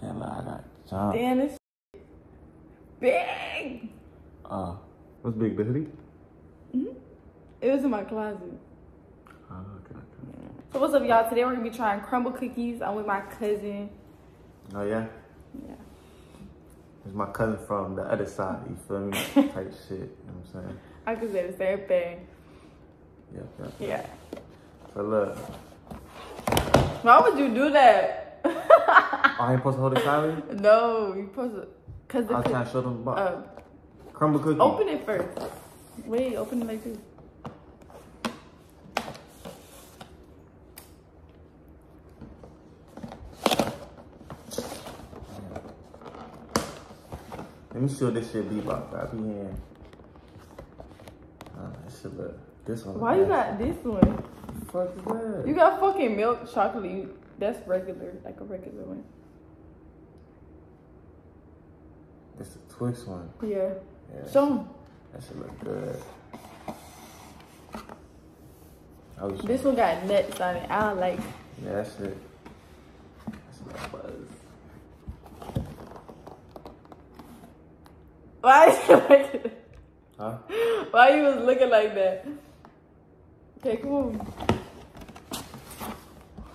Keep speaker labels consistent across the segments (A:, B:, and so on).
A: Damn, look, I got jumped.
B: Damn, this big.
A: Uh, what's big, the hoodie?
B: Hmm, It was in my closet.
A: Oh, okay, okay.
B: So what's up, y'all? Today we're gonna be trying Crumbl cookies. I'm with my cousin.
A: Oh, yeah?
B: Yeah.
A: It's my cousin from the other side, you feel me? Type shit, you know what I'm saying?
B: I could say the same thing.
A: Yeah. yep.
B: Yeah.
A: So look,
B: Why would you do that?
A: I ain't supposed to hold it silently?
B: no, you supposed to. Cause
A: I was
B: cook-
A: trying to show them the box.
B: uh,
A: Crumbl cookie.
B: open it first. Wait, open it like this.
A: Let me what this shit be about. I be in. Uh, this shit look. This one.
B: Why you got this one?
A: Fuck that?
B: You got fucking milk chocolate. That's regular, like a regular one.
A: This the Twix one.
B: Yeah.
A: Yeah,
B: 'em.
A: That shit look good.
B: This one got nuts on it. I don't like.
A: Yeah, that shit. That shit look buzz.
B: Why is it like that?
A: Huh?
B: Why you was looking like that? Okay, come on.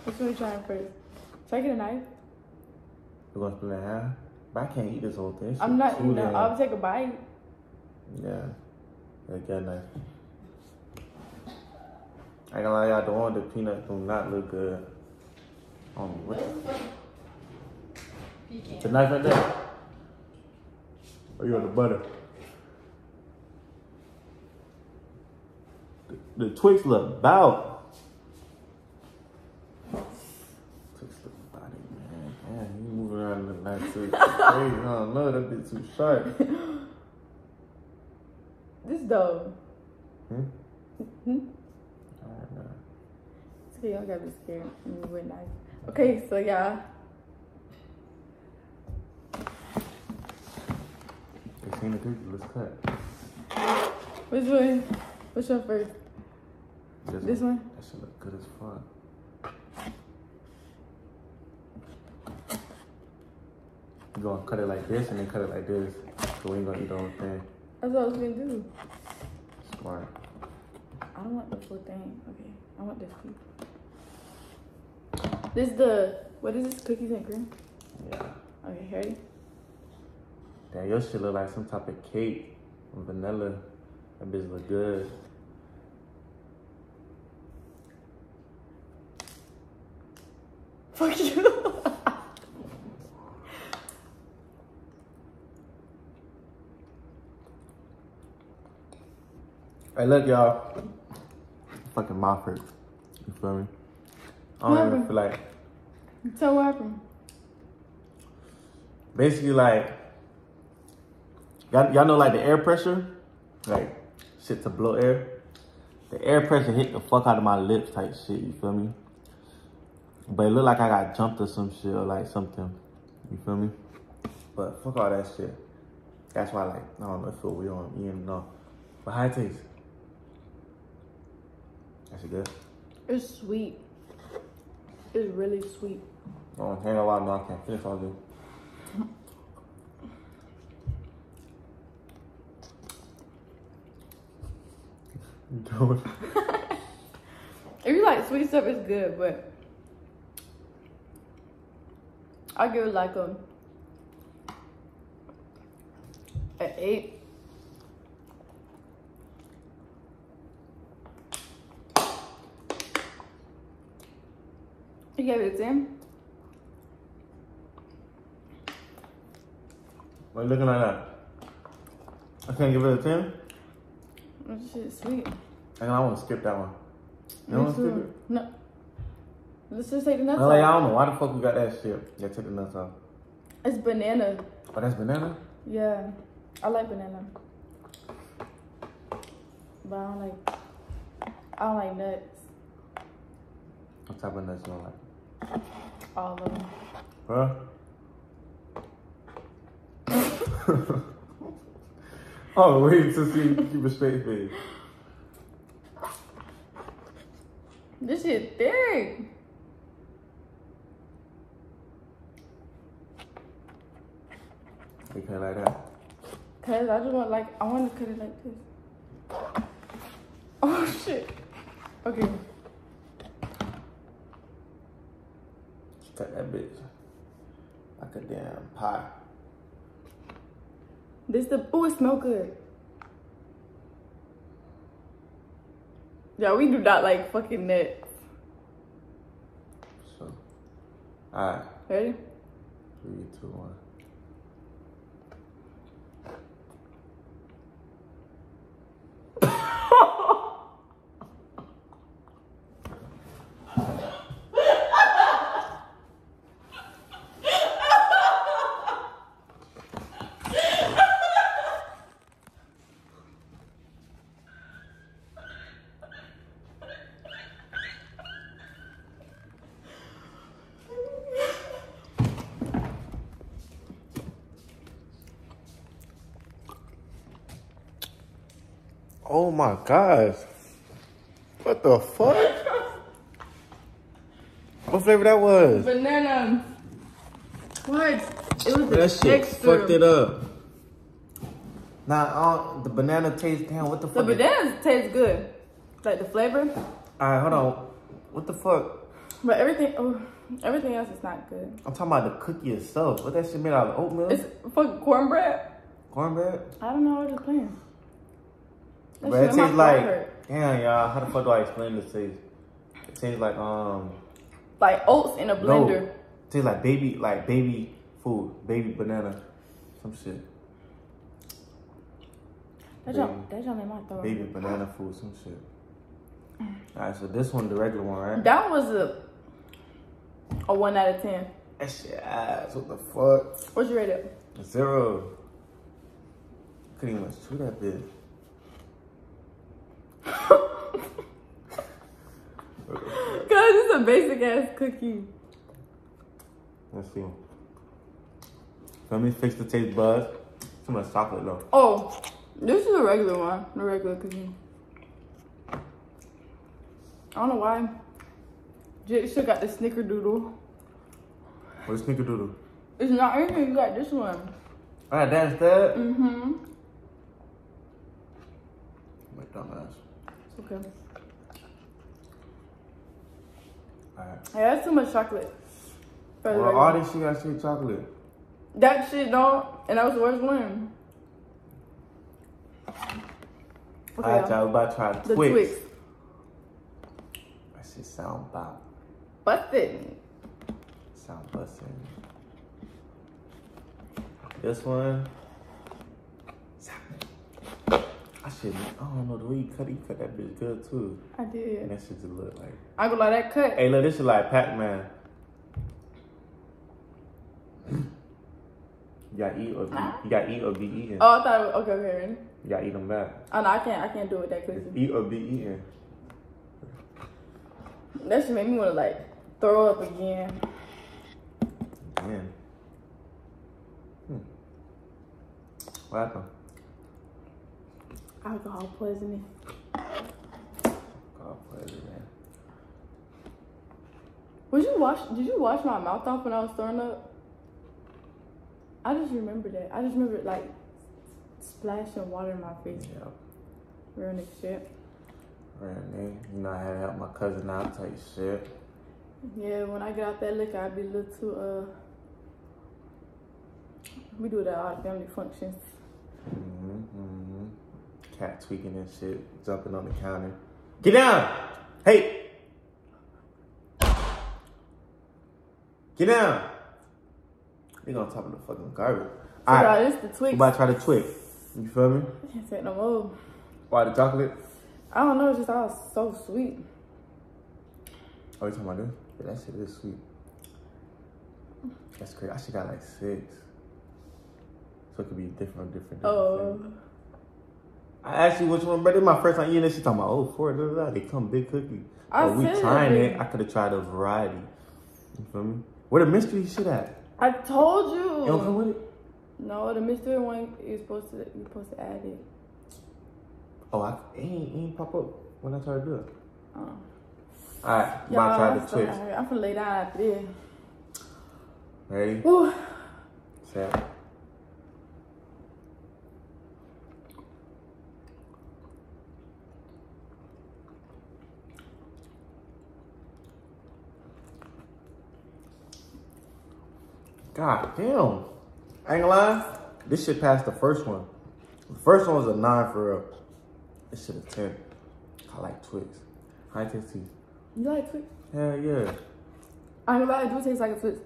B: Which one you trying first? Should I get a knife?
A: You gonna split it in half? But I can't eat this whole thing. This
B: I'm not
A: too
B: eating that.
A: damn-
B: I'll take a bite.
A: Yeah. Yeah, get a knife. I ain't gonna lie, y'all, the one with the peanuts do not look good. Um, what? The knife right there. Or you on the butter? The, the Twix look bout. Twix look body, man. Damn, you moving around the knife too. Crazy. I don't know, that bit too sharp.
B: This though.
A: Hmm?
B: Hmm?
A: Alright, nah.
B: It's okay, don't gotta be scared. Gonna wear knife. Okay, so y'all.
A: The cookie, let's cut.
B: Which one? Which one first? This one?
A: That should look good as fuck. You gonna cut it like this and then cut it like this. So we ain't gonna eat the whole thing.
B: That's what I was gonna do.
A: Smart.
B: I don't want the full thing. Okay, I want this piece. This is the what is this? Cookies and cream.
A: Yeah.
B: Okay, ready?
A: Damn, your shit look like some type of cake. Vanilla. That bitch look good.
B: Fuck you.
A: Hey, look, y'all. Fucking mouth hurts. You feel me? I
B: What
A: don't even feel like.
B: so what happened?
A: basically like y'all, y'all know like the air pressure like shit to blow air the air pressure hit the fuck out of my lips type shit you feel me but it looked like i got jumped or some shit or like something you feel me but fuck all that shit that's why like i don't know if it feel weird on me and no but how it taste that's good
B: It's sweet. It's really sweet.
A: oh I hang on while no i can't finish all this.
B: If you like sweet stuff, it's good, but I give it like a an eight. You gave it a ten.
A: Why you looking like that? I can't give it a 10?
B: That shit sweet.
A: I want to skip that one. You
B: Me
A: want to skip it?
B: No. Let's just take the nuts
A: like, I don't know why the fuck we got that shit. Yeah, take the nuts off.
B: It's banana.
A: Oh, that's banana?
B: Yeah, I like banana. But I don't like. I don't like nuts.
A: What type of nuts you don't like?
B: All of them.
A: Huh? oh, wait to see you keep a straight face.
B: This shit thick.
A: You cut it like that.
B: Cause I just want like I want to cut it like this. Oh shit. Okay.
A: Cut that bitch like a damn pie.
B: This the oh it smell good. Yeah, we do not like fucking nuts.
A: So, alright,
B: Ready?
A: three, two, one. Oh my gosh. What the fuck? What flavor that was?
B: Banana. What? It was the
A: That shit
B: texture.
A: fucked it up. Nah, uh, the banana taste, damn, what the
B: The
A: fuck? The
B: banana taste good. Like the flavor.
A: Alright, hold on. What the fuck?
B: But everything oh, everything else is not good.
A: I'm talking about the cookie itself. What that shit made out of oatmeal?
B: It's fucking cornbread.
A: Cornbread?
B: I don't know, I was just playing. That
A: But it tastes like,
B: hurt.
A: damn, y'all, how the fuck do I explain this taste? It tastes like, um,
B: like oats in a blender.
A: no. Tastes like baby, like baby food, baby banana, some shit.
B: That jump, that jump in my throat.
A: Baby banana food, some shit. Alright, so this one, the regular one, right?
B: That was a a one out of ten.
A: That shit ass, what the fuck?
B: What's your rating?
A: Zero. Couldn't even chew that bitch.
B: Cause it's a basic ass cookie.
A: Let's see. Let me fix the taste buds. Too much chocolate though.
B: Oh, this is a regular one, the regular cookie. I don't know why. Jake still got the snickerdoodle.
A: What's snickerdoodle?
B: It's not anything. You got this one.
A: Alright, that's that.
B: Mm-hmm.
A: My dumbass.
B: Okay.
A: Alright.
B: Yeah, that's too much chocolate.
A: Well, all
B: regular.
A: this shit got straight chocolate.
B: that shit don't, and that was the worst one. Okay,
A: Alright, y'all, we about to try
B: the
A: Twix.
B: Twix.
A: That shit sound bop.
B: Busted.
A: Sound busting. This one. I should. I don't know the way you cut. You cut that bitch good too.
B: I
A: And
B: did.
A: that shit just look like.
B: I gonna lie, that cut.
A: Hey, look, this is like Pac Man. You gotta eat or be, you gotta eat or be eaten.
B: Oh, I thought. Okay, okay, ready?
A: You gotta eat them back.
B: Oh no, I can't. I can't do it that quickly.
A: Eat or be eaten.
B: That should make me want to like throw up again.
A: Man. Hmm. What happened?
B: Alcohol poisoning.
A: God pleasure, man.
B: Would you wash? Did you wash my mouth off when I was throwing up? I just remember that. I just remember like splashing water in my face.
A: Yeah.
B: Real nigga shit.
A: Right. You know, I had to help my cousin out type shit.
B: Yeah, when I get out that liquor, I be a little too uh. We do that at all family functions.
A: Mm-hmm, mm-hmm. Cat tweaking and shit, jumping on the counter. Get down! Hey! Get down! They on top of the fucking garbage.
B: So
A: Alright,
B: y'all, the
A: we
B: Twix.
A: about to try the Twix. You feel me?
B: I can't take no more.
A: Why the chocolate?
B: I don't know. It's just all so sweet.
A: Oh, you talking about this? Yeah, that shit is sweet. That's great. I should got like six. So it could be different, different. different
B: Oh.
A: flavors. I asked you which one, but this my first time eating this. She talking about, oh, four, da, da, da. They come big cookie.
B: I
A: but we trying
B: it.
A: it. I could have tried a variety. You feel me? Where the mystery shit at?
B: I told you.
A: You don't come with it?
B: No, the mystery one you're supposed to you're supposed to add it.
A: Oh, I it ain't, it ain't pop up when I try to do it.
B: Oh.
A: All right, I'm about to try the
B: I'm so
A: Twix.
B: tired. I'm gonna lay down after this.
A: Ready?
B: Whew.
A: Set. God damn. I ain't gonna lie. This shit passed the first one. The first one was a nine for real. This shit a 10. I like Twix. High taste tea.
B: You like Twix?
A: Hell yeah.
B: I ain't gonna lie, it do taste like a Twix.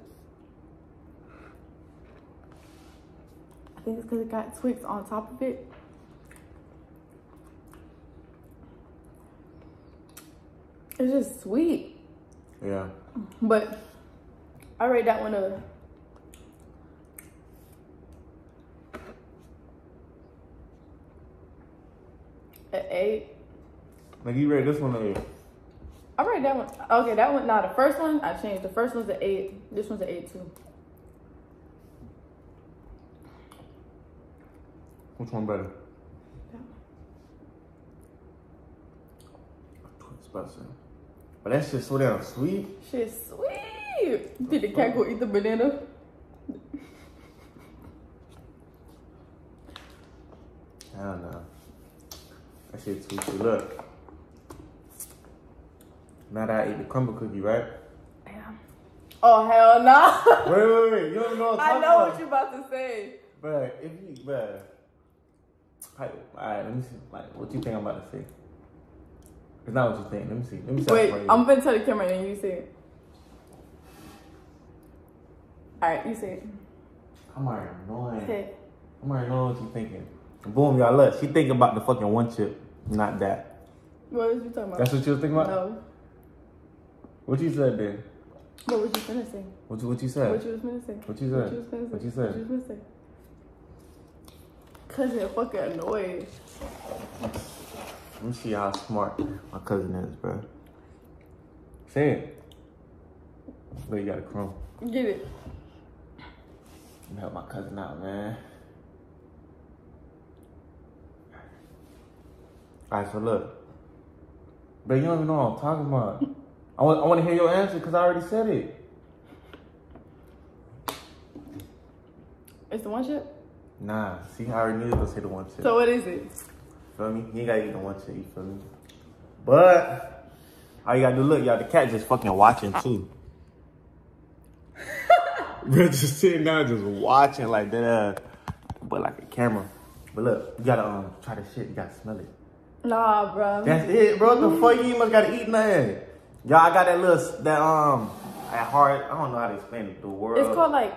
B: I think it's because it got Twix on top of it. It's just sweet.
A: Yeah.
B: But I rate that one a an eight.
A: Like you read this one?
B: I rate that one. Okay, that one. Now the first one I changed. The first one's an eight. This one's an eight too.
A: Which one better?
B: That
A: busting. But that shit so damn sweet.
B: Shit's sweet. Did the cat go eat the banana?
A: I don't know. That shit too sweet. Look. Now that I ate the Crumbl cookie, right?
B: Damn. Oh hell no!
A: Wait, wait, wait. You don't even know what I'm
B: I know
A: about.
B: what you're about to say.
A: Bruh, if you, bruh. Alright, alright, let me see. Like, what you think I'm about to say? It's not what you think. Let me see. Let me see.
B: Wait, I'm gonna tell the camera and you say it. Alright, you say it.
A: I'm already knowing.
B: Say it.
A: I'm already knowing what you thinking. Boom, y'all. Look, she thinking about the fucking one chip, not that.
B: What was you talking about?
A: That's what you was thinking about.
B: no.
A: What you said then?
B: What was you finna say?
A: What what you said?
B: What you was finna say?
A: What you said?
B: What you was finna say?
A: What you said?
B: What you was finna say? Cousin fucking annoyed.
A: Let me see how smart my cousin is, bro. Say it. Look, you got a crumb.
B: Get it.
A: Help my cousin out, man. Alright, so look. But you don't even know what I'm talking about. I want, I want to hear your answer because I already said it.
B: It's the one chip?
A: Nah, see, how I already knew you was gonna say the one chip.
B: So what is it?
A: feel me? You ain't gotta eat the one chip, you feel me? But, all you gotta do, look, y'all, the cat just fucking watching too. Bro, just sitting down, just watching like that, uh, but like a camera. But look, you gotta um try the shit, you gotta smell it.
B: Nah, bro.
A: That's it, bro. The fuck you must gotta eat nothing. Y'all, I got that little, that um, that heart. I don't know how to explain it, the world.
B: It's called like,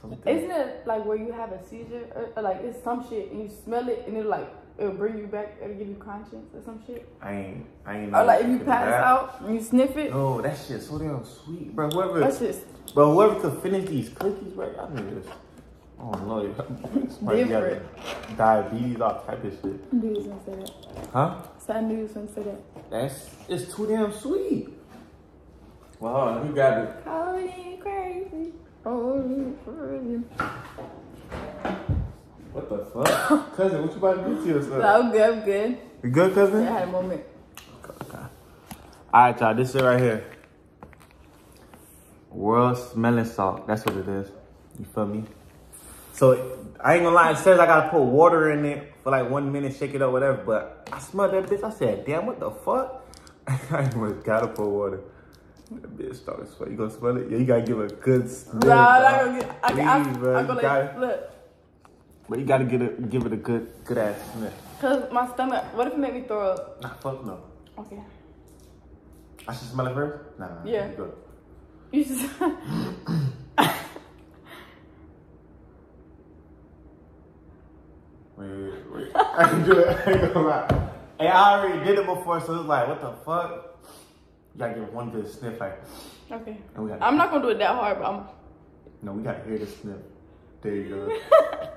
A: something.
B: isn't it like where you have a seizure? Or, or like it's some shit and you smell it and it'll like, it'll bring you back, it'll give you conscience or some shit.
A: I ain't, I ain't.
B: Or like if you pass
A: that.
B: out and you sniff it,
A: Oh, that shit so damn sweet, bro. Whoever,
B: that's just
A: Bro, whoever could finish these cookies, bro, y'all niggas. I don't know. Probably got Diabetes, all type of shit.
B: Dudes gonna say that.
A: Huh?
B: So I knew you was say that.
A: That's, it's too damn sweet. Well, hold on, let me grab it.
B: Crazy. Oh, crazy.
A: What the fuck? cousin, what you about to do to yourself?
B: I'm good, I'm good.
A: You good, cousin?
B: I had a moment.
A: Okay. All right, y'all, this is right here. World smelling salt. That's what it is. You feel me? So, I ain't gonna lie. It says I gotta put water in it for like one minute, shake it up, whatever. But I smelled that bitch. I said, damn, what the fuck? I almost gotta put water. That bitch started sweating. You gonna smell it? Yeah, you gotta give it a good sniff.
B: Nah, I'm not gonna get. I, I,
A: Please, bro.
B: I'm gonna
A: gotta-
B: let, look.
A: But you gotta get it, give it a good, good ass sniff.
B: Cause my stomach. What if it made me throw up?
A: Nah, fuck no.
B: Okay.
A: I should smell it first? Nah.
B: Yeah.
A: You.
B: You.
A: I can do it. I ain't gonna lie. Hey, I already did it before, so it's like, what the fuck? You gotta give one good sniff, like,
B: okay.
A: and
B: I'm not gonna do it that hard, but I'm.
A: no, we gotta hear the sniff. There you go.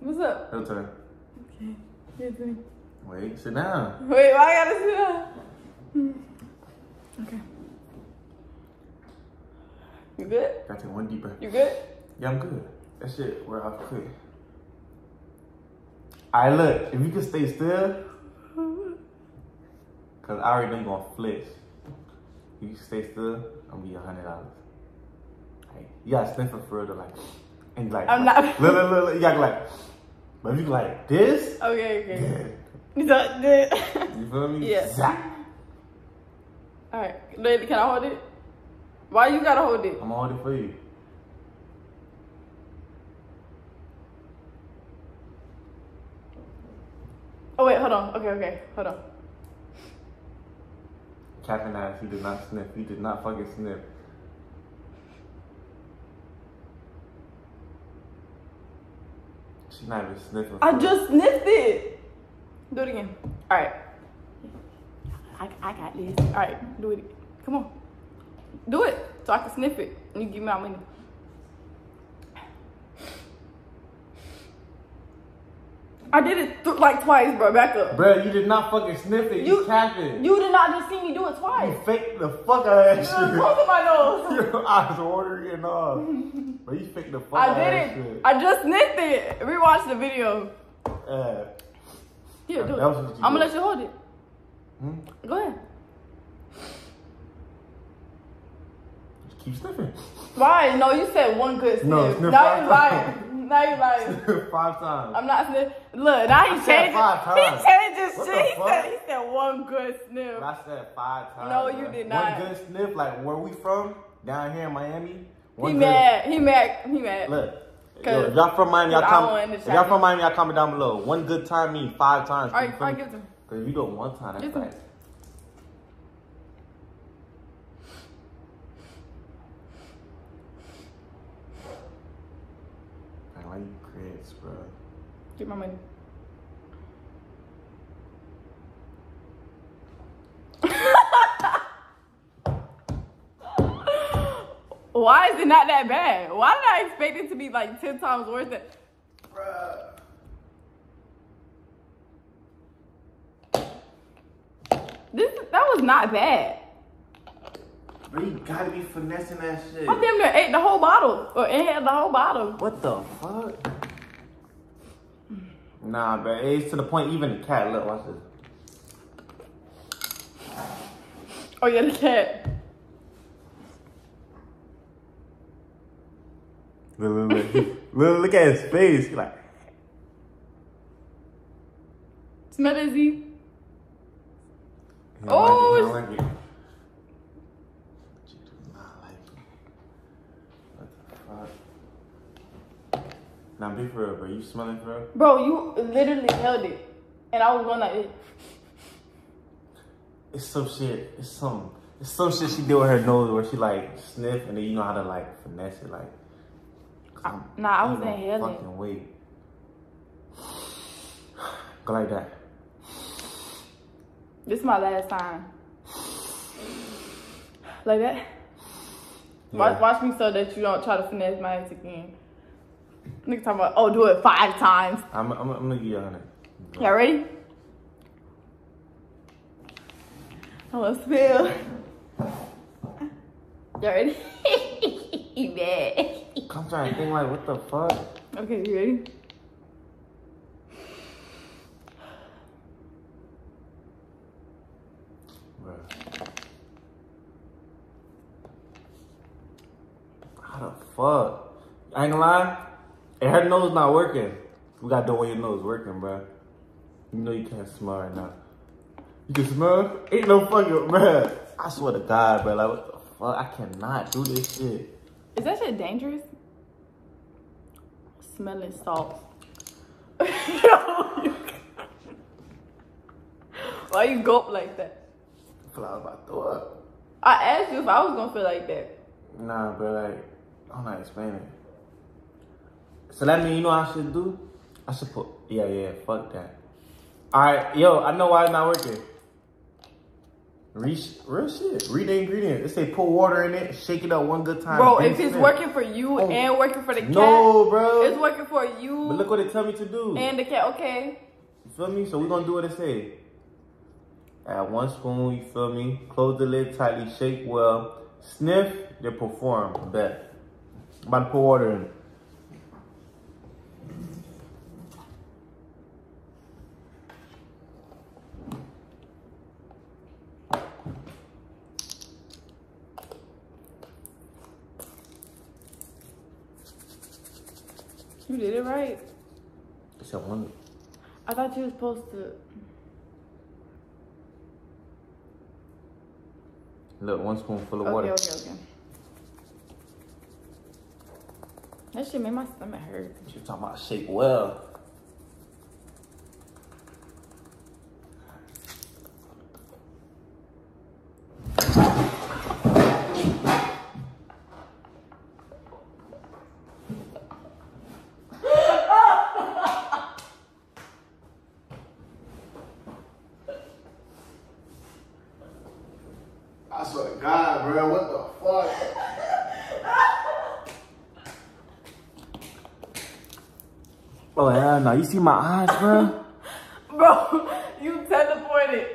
B: What's up?
A: Your turn.
B: Okay.
A: Wait, sit down.
B: Wait, why I gotta sit down? Mm. Okay. You good?
A: Gotta take one deep breath.
B: You good?
A: Yeah, I'm good. That shit, we're off quick. Alright, look, if you can stay still, cause I already know you gonna flex. You stay still, I'm gonna be a hundred dollars. Hey, you gotta sniff it for real, though, like, and like,
B: I'm not-
A: Look, look, look, look, you gotta like, But if you like this,
B: Okay, okay.
A: yeah.
B: You thought?
A: You feel me?
B: Yeah.
A: Zap.
B: All right, lady, can I hold it? Why you gotta hold it?
A: I'm on it for you.
B: Oh wait, hold on. Okay, okay, hold on.
A: Captain ass, he did not sniff. He did not fucking sniff. She's not even sniffing.
B: I just sniffed it. Do it again. All right. I, I got this. All right, do it. Come on. Do it so I can sniff it. And you give me my money. I did it th- like twice, bro. Back up.
A: Bro, you did not fucking sniff it. You,
B: You-
A: capping.
B: You did not just see me do it twice.
A: You faked the fuck out of that
B: It was
A: shit.
B: both of my nose.
A: Your eyes watering and all. But you faked the fuck
B: I
A: out of
B: did
A: that
B: it.
A: shit.
B: I just sniffed it. Rewatch the video.
A: Yeah.
B: Here, do it.
A: That was what you
B: I'm gonna let you hold it.
A: Hmm?
B: Go ahead.
A: Just keep sniffing.
B: Why? No, you said one good sniff.
A: No, sniff
B: now you lying. now you lying.
A: Five times.
B: I'm not sniff. Look, now he changed.
A: five
B: He
A: times.
B: changed his
A: What
B: shit. He said, he said one good sniff.
A: I said five times.
B: No, you did not.
A: One good sniff, like where we from, down here in Miami. One
B: He
A: good-
B: mad. He mad. He mad.
A: Look. Yo, y'all from Miami, y'all comment. y'all from Miami, y'all comment down below. One good time mean five times.
B: All right, all right, give it to him.
A: Cause if you do it one time, that's
B: Give it to
A: like. Man, why you grits, bro?
B: Get my money. Why is it not that bad? Why did I expect it to be like 10 times worth it?
A: Bruh.
B: This that was not bad.
A: Bro, you gotta be finessing that shit.
B: I damn near ate the whole bottle. Or inhaled the whole bottle.
A: What the fuck? Nah, bro. It's to the point. Even the cat. Look, watch this.
B: Oh yeah, the cat.
A: Look, look, look. look, look at his face. He like.
B: Smell it, Oh,
A: like it, he like it. You do not like it. What the fuck? Now be for real, bro. You smelling for real?
B: Bro, you literally held it. And I was going like this.
A: It's some shit. It's some. It's some shit she did with her nose where she like sniff and then you know how to like finesse it like. I'm-
B: Nah, I was inhaling.
A: Fucking wait. Go like that.
B: This is my last time. Like that. Watch,
A: Yeah.
B: watch me so that you don't try to finesse my ass again. Nigga talking about, oh, do it five times.
A: I'm, I'm, I'm gonna give you a hundred.
B: Y'all ready? I'm gonna spill. Y'all ready? you bad.
A: I'm trying to think like, what the fuck?
B: Okay, you ready?
A: Bruh. How the fuck? I ain't gonna lie. If her nose not working, we gotta do when your nose working, bro. You know you can't smell right now. You can smell? Ain't no fucking, bruh. I swear to God, bro. Like, what the fuck? I cannot do this shit.
B: Is that shit dangerous? Smelling salt. Why you gulp like that?
A: I feel like I was about to throw up.
B: I asked you if I was gonna feel like that.
A: Nah, bro, like, I'm not explaining. So that mean you know what I should do? I should put, yeah, yeah, fuck that. Alright, yo, I know why it's not working. Read, real shit. Read the ingredients. It say put water in it, shake it up one good time.
B: Bro, if it's
A: sip.
B: working for you
A: Oh.
B: and working for the cat,
A: No, bro.
B: it's working for you
A: But look what it tell me to do.
B: and the cat. Okay.
A: You feel me? So we're gonna do what it say. Add one spoon, you feel me? Close the lid tightly, shake well, sniff, then perform. Bet. I'm about to pour water in.
B: You did it right.
A: It's said one.
B: I thought you were supposed to.
A: Look, one spoonful of
B: Okay,
A: water.
B: okay, okay. That shit made my stomach hurt.
A: She talking about shake well.
C: I swear to God, bro, what the fuck?
A: Oh hell no! You see my eyes, bro?
B: Bro, you teleported.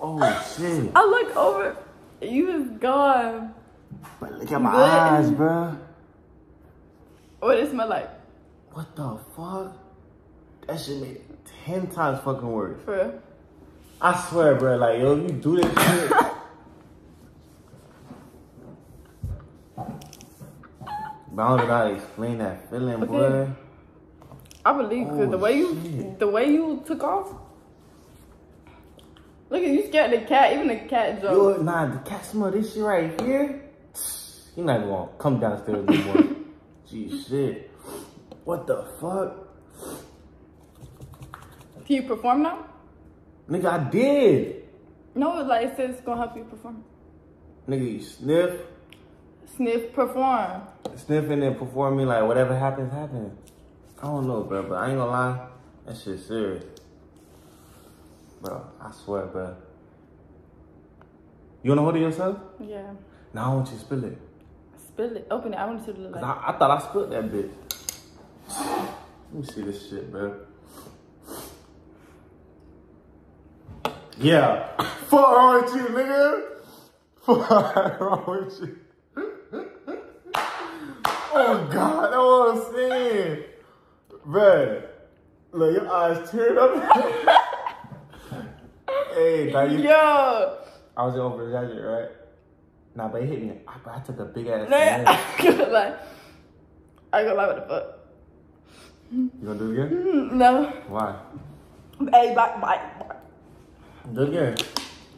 A: Oh shit!
B: I look over. You was gone.
A: But look at my
B: Good.
A: eyes, bro.
B: What it smell like?
A: What the fuck? That shit made it ten times fucking worse.
B: For real?
A: I swear, bro. Like yo, you do this shit. I don't know how to explain that feeling,
B: Okay.
A: boy.
B: I believe because the
A: Oh,
B: way you
A: shit.
B: the way you took off. Look at you scared the cat. Even the cat
A: Yo,
B: jumped.
A: nah, the cat smell this shit right here. He not even gonna come downstairs no more. Gee, shit. What the fuck?
B: Can you perform now?
A: Nigga, I did.
B: No, like it says it's gonna help you perform.
A: Nigga, you sniff,
B: Sniff, perform.
A: Sniffing and then perform me like whatever happens, happens. I don't know, bro, but I ain't gonna lie. That shit serious. Bro, I swear, bro. You wanna hold it yourself?
B: Yeah.
A: Now I want you to spill it.
B: Spill it. Open it. I want to look
A: Cause
B: like.
A: I, I thought I spilled that bitch. Let me see this shit, bro. Yeah. Fuck wrong with you, nigga. Fuck wrong with you. Oh God, I want to see saying. Bruh. Look, your eyes teared up. hey, now you,
B: Yo.
A: I was over exaggerating, right? Nah, but it hit me. I, I took a big ass.
B: Man. I gonna lie. I gonna lie. What the fuck?
A: You gonna do it again?
B: Mm, No.
A: Why?
B: Hey, bye, bye, bye.
A: Do it again.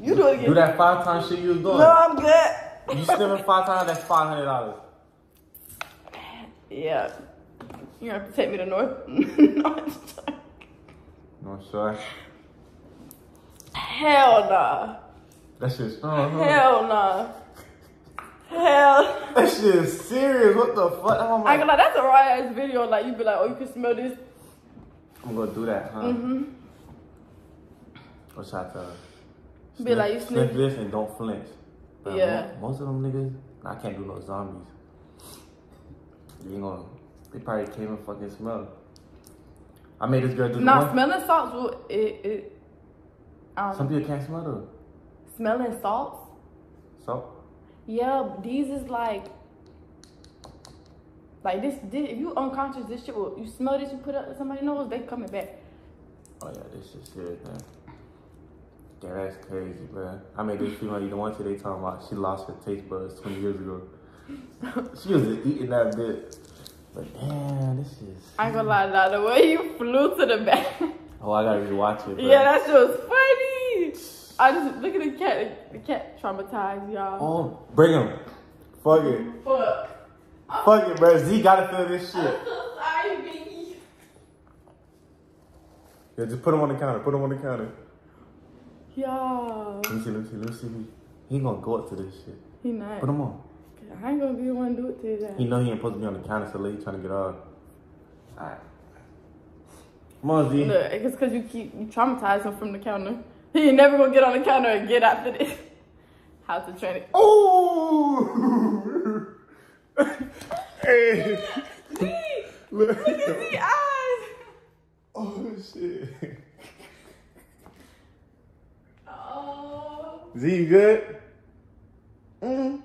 B: You do it again.
A: Do that five times shit you was doing.
B: No, I'm good.
A: You sniffing five times, that's five hundred dollars.
B: Yeah. You're gonna have to take me to North. no, I'm just joking.
A: No, sure.
B: Hell nah.
A: That shit's strong, huh?
B: Hell nah. Hell.
A: That shit is serious. What the fuck? I'm,
B: I ain't
A: like,
B: that's a raw ass video. Like, you'd be like, oh, you can smell this.
A: I'm gonna do that, huh?
B: Mm-hmm.
A: Should I tell her?
B: Be like, you
A: sniff
B: sniff-
A: this and don't flinch. But
B: Yeah.
A: mo- Most of them niggas, I can't do no zombies. You ain't gonna. They probably came and fucking smell. I made this girl do the
B: Nah,
A: one.
B: smelling salts will, it, it, um,
A: Some people can't smell them.
B: smelling salts?
A: So,
B: Yeah, these is like, like this, this, if you unconscious, this shit will, you smell this, you put it up somebody's nose, they coming back.
A: oh yeah, this shit serious, man. Yeah, that's crazy, bro. I made this female eat the one today talking about she lost her taste buds 20 years ago. She was just eating that bit. But damn, this is.
B: I ain't gonna lie, nah, the way you flew to the back.
A: Oh, I gotta rewatch it, bro.
B: yeah, that shit was funny. I just, look at the cat, the cat traumatized, y'all.
A: Oh, bring him. Fuck it.
B: Fuck.
A: Fuck it, bro. Z gotta feel this shit.
B: I'm so sorry, Biggie.
A: Yeah, just put him on the counter. Put him on the counter.
B: Y'all.
A: Let me see, let me see, let me see. He gonna go up to this shit.
B: He not.
A: Put him on.
B: I ain't gonna be the one to do it to his ass.
A: He know he ain't supposed to be on the counter, so late trying to get off. Alright. Come on, Z.
B: Look, it's because you keep you traumatize him from the counter. He ain't never gonna get on the counter and get after this. How to train it.
A: Oh! hey! Look.
B: Look at the eyes.
A: Oh, shit.
B: Oh.
A: Z, you good? Mm.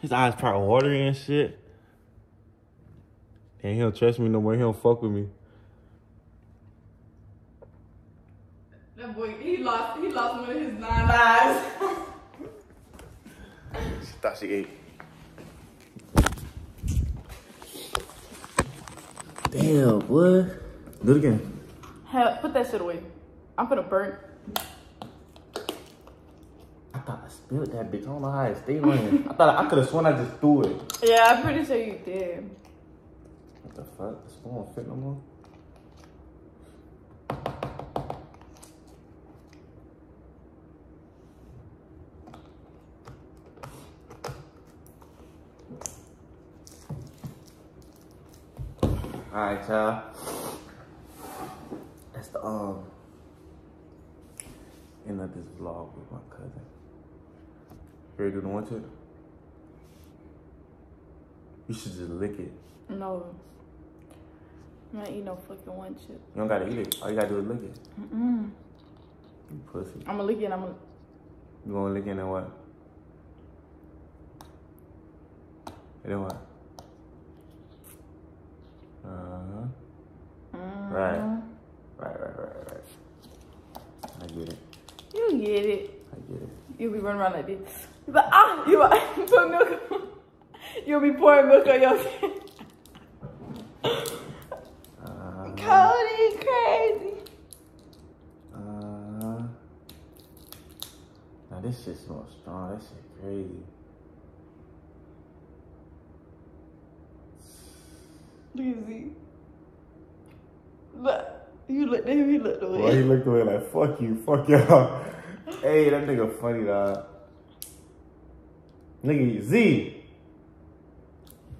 A: His eyes probably watery and shit. And he don't trust me no more. He don't fuck with me.
B: That boy, he lost. He lost one of his nine eyes.
A: She thought she ate. Damn, what? Do it again.
B: Hell, put that shit away. I'm gonna burn.
A: I thought I spilled that bitch. I don't know how it stayed on here. I thought I could have sworn I just threw it.
B: Yeah, I'm pretty sure you did.
A: What the fuck? The spoon won't fit no more. Alright, y'all. That's the um end of this vlog with my cousin. To do the one chip? You should just lick it.
B: No. I'm not eating no fucking one chip.
A: You don't gotta eat it. All you gotta do is lick it.
B: Mm-mm.
A: You pussy.
B: I'm gonna lick it and I'm gonna.
A: You gonna lick it and what? And then what? Uh-huh.
B: Mm.
A: Right. Right, right, right, right. I get it.
B: You get it.
A: I get it.
B: You'll be running around like this. You be like, ah, you put milk on. You'll be pouring milk on your skin.
A: Uh,
B: Cody, crazy.
A: uh, now this shit smells strong. That shit crazy.
B: Look Z. Look. You looked at him, he looked away.
A: Well, he looked away like, fuck you, fuck y'all. hey, that nigga funny, dog. Nigga, Z.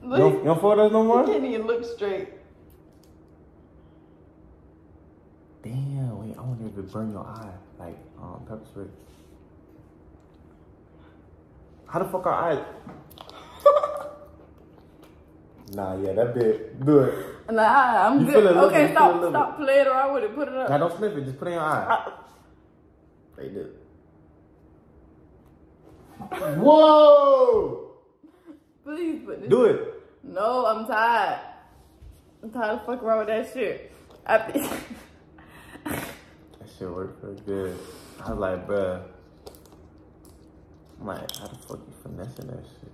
A: You
B: Look,
A: don't, you don't fuck with us no more?
B: can't even look straight.
A: Damn, wait, I wonder if it burn your eye, like um, pepper spray. How the fuck our eyes? nah, yeah, that bit. Do it.
B: Nah, I'm
A: You
B: good.
A: feel it a little
B: okay,
A: bit, you feel it a
B: stop, stop playing around with it. Put it up.
A: Now don't sniff it. Just put it in your eye.
B: Ah,
A: They do. Whoa!
B: please put this.
A: Do it.
B: No, I'm tired. I'm tired of fucking around with that shit. I.
A: That shit worked pretty good. I was like, bruh. I'm like, how the fuck you finessing that shit?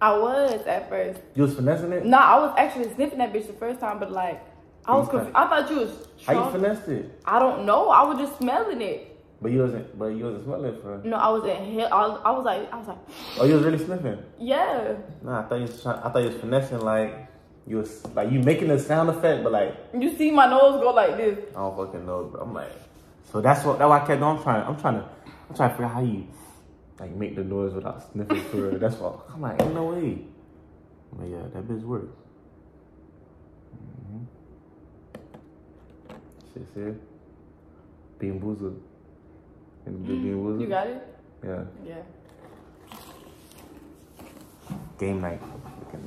B: I was at first.
A: You was finessing it?
B: Nah, I was actually sniffing that bitch the first time, but like, I was confused. I thought you was.
A: How you finessed it?
B: I don't know. I was just smelling it.
A: But you wasn't. But you wasn't smelling it for.
B: No, I was in hell. I was, I was like, I was like,
A: Oh, you was really sniffing.
B: yeah.
A: Nah, I thought you was. Trying, I thought you was finessing like you was like you making a sound effect, but like
B: You see my nose go like this.
A: I don't fucking know, bro. I'm like, so that's what that's why I kept on trying. I'm trying to. I'm trying to figure out how you like make the noise without sniffing for real. That's why I'm like, ain't no way. But yeah, that bitch works. Mm-hmm. Shit said, Bean Boozled. And the Bean Boozled.
B: You got it?
A: Yeah.
B: Yeah.
A: Game night. Look at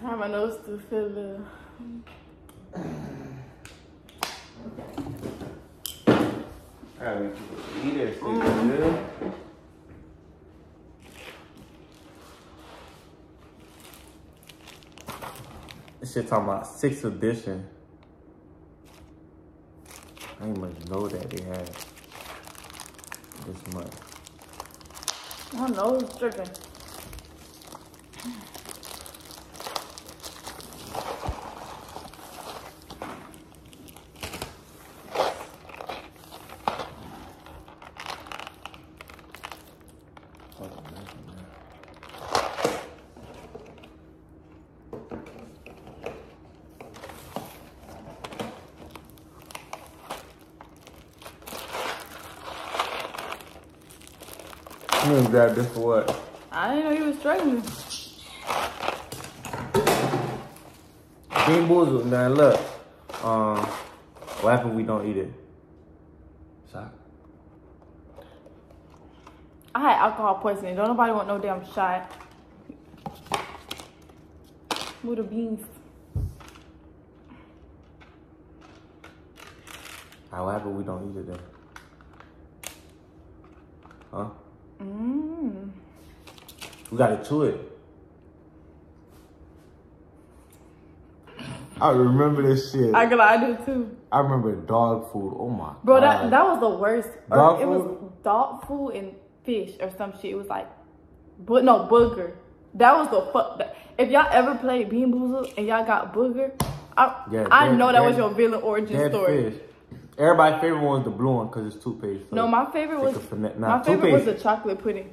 B: try my nose to feel the.
A: I gotta eat it. Stay mm-hmm. good. This shit talking about sixth edition. I didn't much know that they had this much.
B: My know it's tripping.
A: I'm gonna grab this for what?
B: I didn't know you was struggling.
A: Bean boozled, man. Look, um, what happens if we don't eat it? Shot.
B: I had alcohol poisoning. Don't nobody want no damn shot. With the beans.
A: How what happens we don't eat it then? Huh?
B: Mmm.
A: We gotta chew it. I remember this shit.
B: I can I do too.
A: I remember dog food. Oh my
B: Bro,
A: god.
B: that that was the worst. Or
A: Dog
B: it was
A: food?
B: dog food and fish or some shit. It was like, but no booger. That was the fuck. That, if y'all ever played Bean Boozled and y'all got booger, I
A: Yeah,
B: I know that was your villain origin story.
A: fish. Everybody's favorite one was the blue one because it's toothpaste. So
B: No, my favorite was my favorite was the chocolate pudding.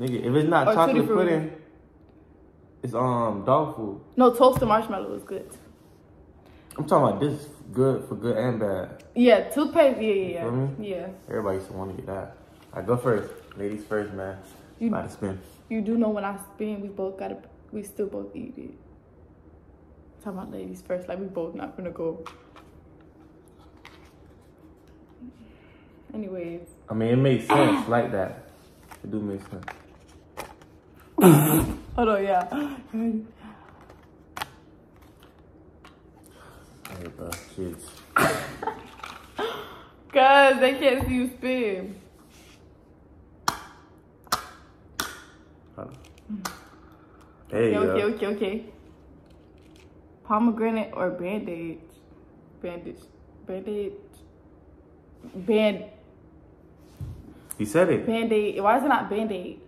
A: Nigga, if it's not
B: Or
A: chocolate pudding, it's um dog food.
B: No, toasted marshmallow is good.
A: I'm talking about this good for good and bad.
B: Yeah, toothpaste. Yeah, yeah, yeah. yeah.
A: Everybody used to want to get that. I go first. Ladies first, man.
B: You-
A: About to spin.
B: You do know when I spin, we both gotta, we still both eat it. Talking about ladies first, like we both not gonna go. Anyways,
A: I mean, it makes sense like that. It do make sense.
B: Hold on, yeah.
A: Kids.
B: Cause they can't see you spin.
A: There you
B: Okay,
A: go.
B: okay, uh, okay, okay. Pomegranate or bandage? Bandage. Bandage. Band.
A: He said it.
B: Band-aid. Why is it not band-aid?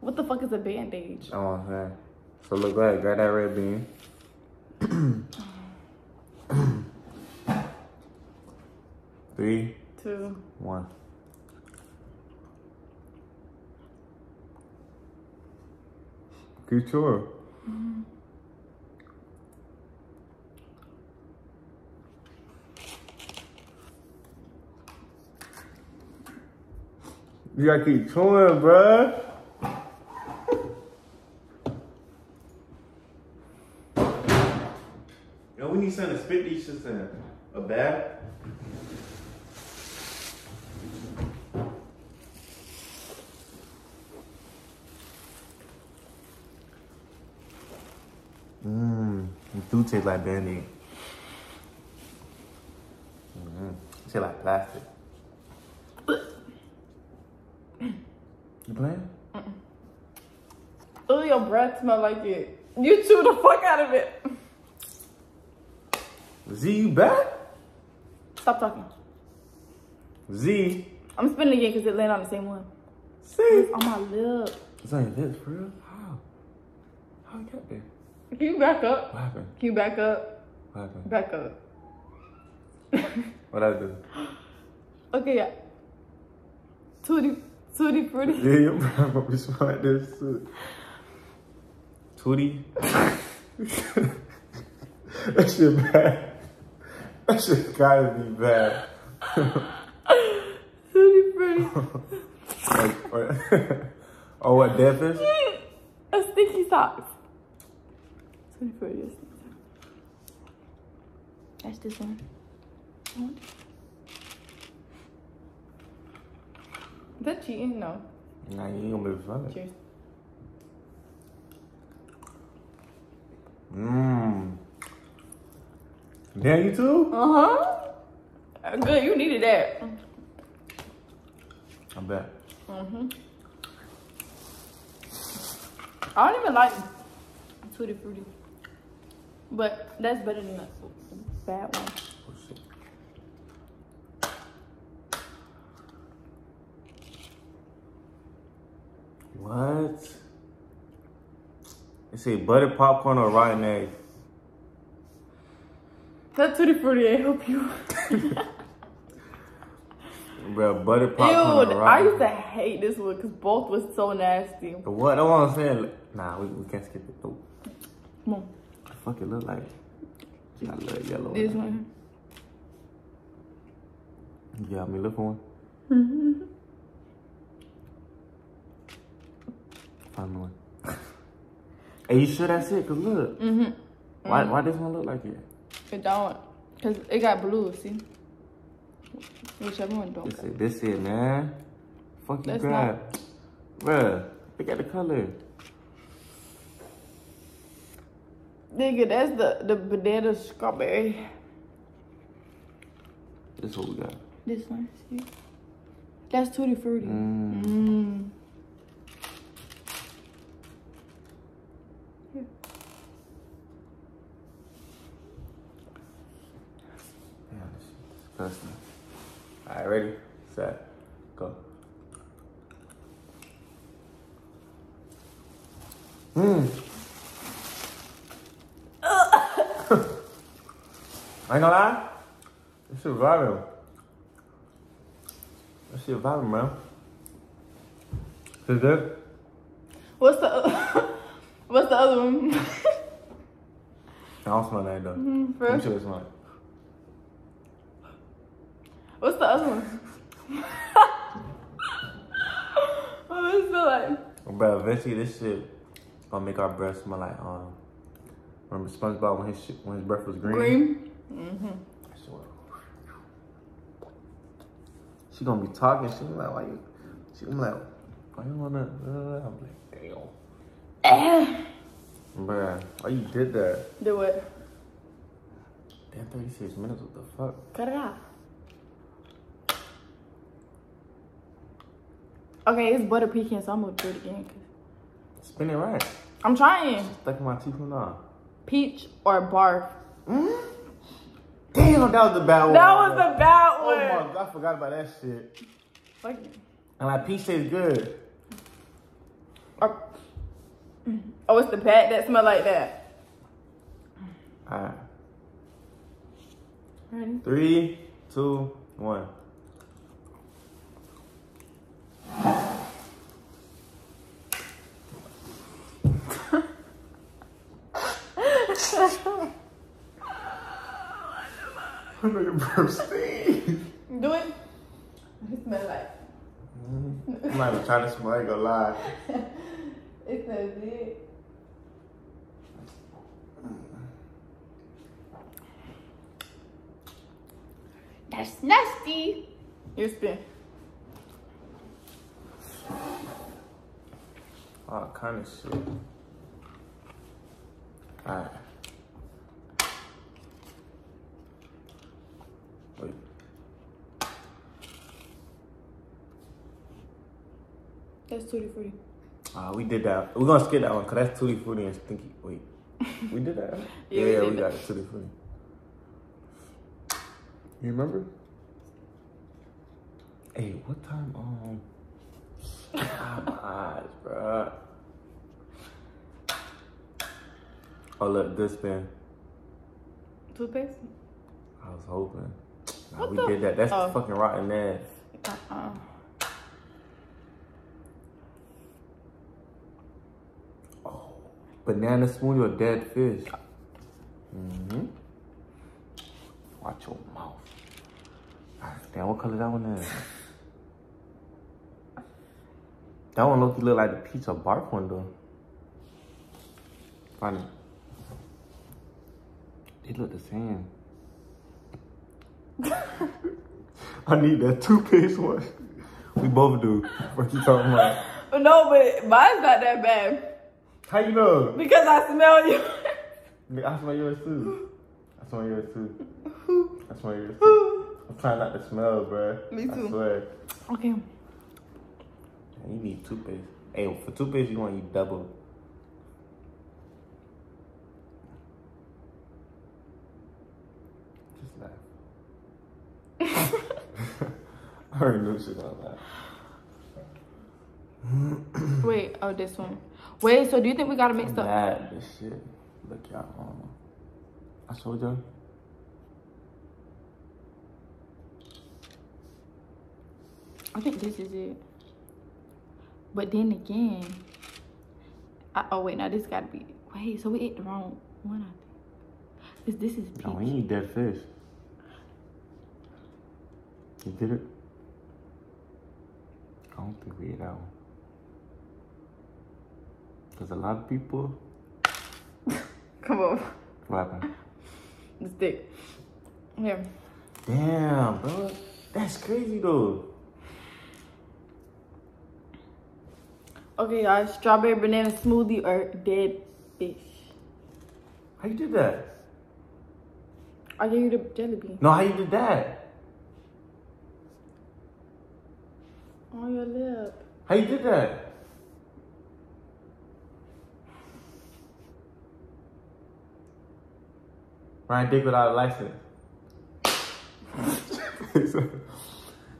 B: What the fuck is a bandage?
A: Oh, man. So look, go ahead, grab that red bean. Three,
B: two,
A: one. Two. one. Keep sure. You gotta keep chewing, bruh. Yo, we need something to spit these shits in. A bag? Mmm, it do taste like Band-Aid. Mm-hmm. It taste like plastic. You playing?
B: Oh, your breath smell like it. You chew the fuck out of it.
A: Z, you back?
B: Stop talking.
A: Z,
B: I'm spinning again because it landed on the same one.
A: see?
B: It's on my lip.
A: It's on your lips, for real? How? How you got there?
B: Can you back up?
A: What happened?
B: Can you back up?
A: What happened?
B: Back up.
A: What I do?
B: Okay, yeah. Tutti, tutti frutti.
A: Yeah, your grandma be smart this too. Tootie. that shit bad. That shit gotta be bad.
B: Tutti frutti.
A: or, or what, dead fish?
B: A sticky socks. Tutti frutti. a sock. That's this one. Is that cheating? No.
A: Nah, you ain't gonna be able to find it.
B: Cheers.
A: Mmm. Damn, you too?
B: Uh huh. Good, you needed that.
A: I bet.
B: Mm-hmm. I don't even like Tutti Frutti. But that's better than the bad one.
A: Oh. What? It say butter popcorn or rotten egg.
B: That Tutti Frutti I help you.
A: Bro, butter popcorn or
B: I used to hate this one because both was so nasty.
A: What? That's what I'm saying. Nah, we, we can't skip it. Nope.
B: Come on,
A: The fuck it look like? I love yellow.
B: this one.
A: Yeah, me look for one.
B: Mm-hmm.
A: Find one. hey, you sure that's it? Cause look,
B: Mm-hmm.
A: why why this one look like it?
B: It don't. Because it got blue, see? Whichever one don't.
A: This it, this it, man. Fuck you,
B: That's
A: grab, bruh. Look at the color.
B: Nigga, that's the, the banana strawberry.
A: This what we got.
B: This one, see? That's Tutti Frutti.
A: Mm.
B: Mm.
A: Yeah, this All right, ready, set, go. Hmm. I ain't gonna lie. This shit vibing. This shit vibing, man. Is good?
B: What's the What's the other one?
A: I don't smell that though.
B: Mhm, for-
A: I'm sure it's not.
B: What's the other one? what does it like?
A: But eventually this shit gonna make our breath smell like um remember SpongeBob when his shit, when his breath was green?
B: Green. Mm-hmm.
A: Shit She gonna be talking, she like, why you she gonna be like, why you wanna I'm like, damn.
B: Eh.
A: Bruh, why you did that?
B: Do it.
A: Damn 36 minutes, what the fuck?
B: Cut it out. Okay, it's butter pecan, so I'm gonna do it again.
A: Spin it right.
B: I'm trying.
A: Stuck in my teeth now.
B: Peach or barf.
A: Mm? Damn, that was the bad one.
B: That was the bad
A: Oh
B: one.
A: my god, I forgot about that shit.
B: Fuck it.
A: And like peach tastes good.
B: Or, oh, it's the pet that smell like that.
A: Alright.
B: Ready?
A: Three, two, one. I know your breath stinks.
B: Do it. It smells like.
A: I'm not even trying to smell, I ain't gonna lie.
B: It smells good. That's nasty. You spin.
A: All kind of shit. Alright. Wait.
B: That's tutti frutti.
A: Ah, we did that. We're gonna skip that one because that's Tutti Frutti and Stinky. Wait. We did that?
B: Yeah, we
A: yeah,
B: did
A: we got it. Tutti Frutti. You remember? Hey, what time? Um. ah, my eyes, bro. Oh, look, good spin.
B: Toothpaste?
A: I was hoping. Nah, we
B: the-
A: did that. That's
B: Oh.
A: fucking rotten ass.
B: Uh-uh.
A: Banana smoothie or dead fish? Mm-hmm. Watch your mouth. Ah, Damn, what color that one is? That one look look like the pizza barf one though. Funny. They look the same. I need that toothpaste one. We both do. What you talking about?
B: No, but mine's not that bad.
A: How you know?
B: Because I smell you.
A: I smell yours too. I smell yours too. I smell yours too. I'm trying not to smell, bruh.
B: Me too.
A: I swear.
B: okay.
A: You need toothpaste. Hey, for toothpaste, you want to eat double. Just laugh. I already knew she was gonna laugh.
B: Wait, oh, this one. Wait, so do you think we gotta mix
A: I'm
B: up?
A: mad this shit. Look, y'all. Um, I showed you.
B: I think this is it. But then again, I, oh wait, now this gotta be. Wait, so we ate the wrong one. I think. This this is peach.
A: No, we need dead fish. You did it? I don't think we ate that one. Because a lot of people.
B: Come on,
A: What happened?
B: the stick. Here.
A: Damn, bro. That's crazy though.
B: Okay, guys, strawberry banana smoothie or dead fish.
A: How you did that?
B: I gave you the jelly bean.
A: No, how you did that?
B: On your lip.
A: How you did that? Ryan Dick without a license.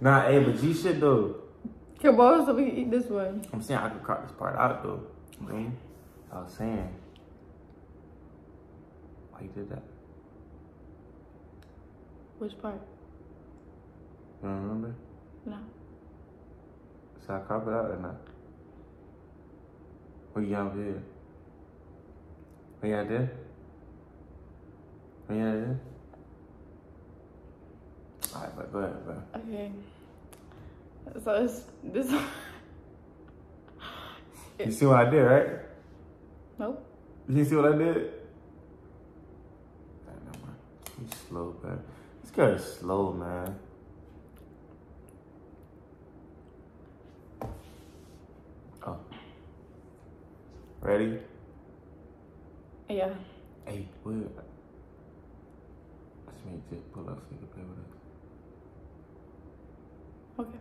A: nah, hey, but G shit though.
B: Come on, so we can eat this one.
A: I'm saying I could crop this part out though. I mean? I was saying. Why you did that?
B: Which part?
A: You don't remember?
B: No.
A: Should I crop it out or not? What you got over here? What you got there? What got there? Alright, but go ahead, bro.
B: Okay. So it's this.
A: You see what I did, right?
B: nope.
A: You see what I did? Alright, no, man. He's slow, man. This guy is slow, man. Oh. Ready?
B: Yeah.
A: Hey, wait. Let's make pull up so you can play with us.
B: Okay.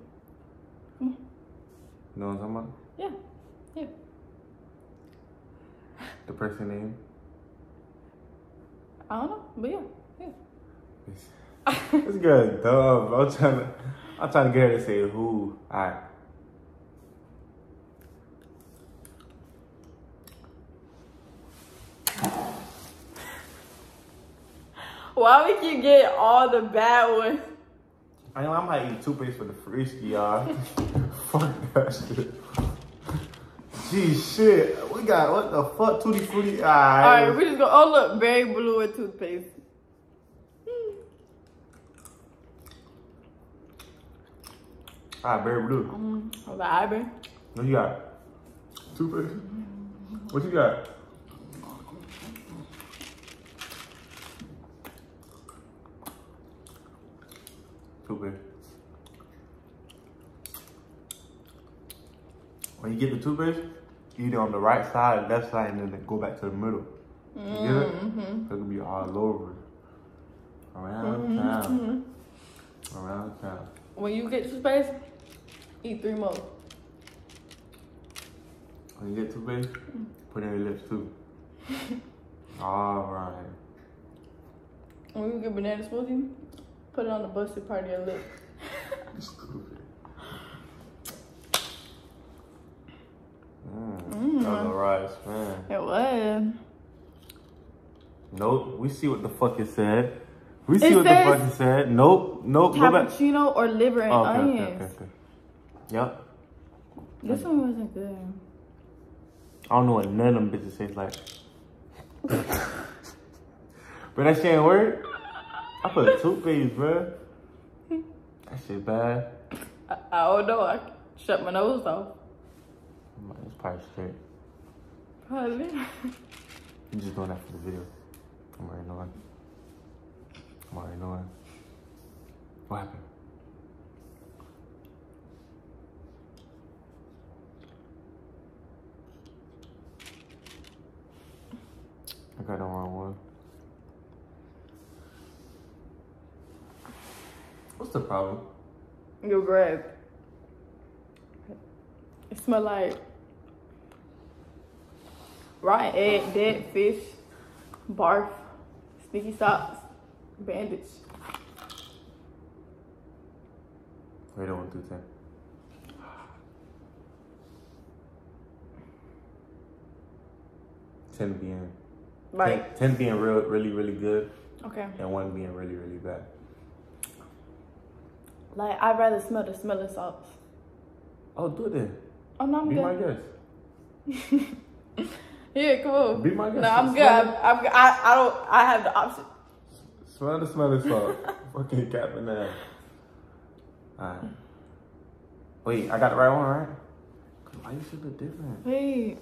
A: You know what I'm talking about?
B: Yeah. Yeah.
A: The person name?
B: I don't know, but yeah. Yeah.
A: This, this girl is dumb. I'm trying to, I'm trying to get her to say who. Alright.
B: Why would you get all the bad ones?
A: I know I might eat toothpaste for the frisky, y'all. fuck that shit. Gee, shit. We got, what the fuck, Tutti Frutti? Alright.
B: Alright, we just go. Oh look, berry blue with toothpaste.
A: Alright, Berry Blue.
B: Mm, vibe.
A: What you got? Toothpaste? What you got? Toothpaste. When you get the toothpaste, eat it on the right side, left side, and then go back to the middle. You get it?
B: Mm-hmm.
A: It'll be all over. Around town. Around town.
B: When you get toothpaste, eat three more.
A: When you get toothpaste, put it in your lips too. all right.
B: When you get banana smoothie, put it on the busted part of your lip.
A: Stupid. Mm. That was rice, man.
B: It was.
A: Nope. We see what the fuck it said. We see
B: It
A: what the fuck it said. Nope. Nope.
B: Cappuccino or liver and
A: Oh, okay,
B: onions.
A: okay, okay. Yep.
B: This one wasn't good.
A: I don't know what none of them bitches taste like. but that shit ain't work. I put a toothpaste, bro. That shit bad.
B: I, I don't know. I shut my nose off.
A: It's probably straight.
B: Probably.
A: I'm just doing that for the video. I'm already knowing. I'm already knowing. What happened? I got the wrong one. What's the problem?
B: Your breath. It smell like rotten egg, dead fish, barf, sticky socks, bandage.
A: Wait, one through ten. Ten being
B: Like,
A: ten, being real, really, really good,
B: okay.
A: and one being really, really bad.
B: Like, I'd rather smell the smelling salts.
A: Oh, do it then.
B: Oh, no, I'm
A: Be my
B: good.
A: guest.
B: Yeah, cool.
A: Be my guest.
B: No, I'm good. I'm, I'm good. I, I don't, I have the option.
A: Smell the smell of salt. Fucking capping that. Alright. Wait, I got the right one, right? Why you should look different?
B: Wait.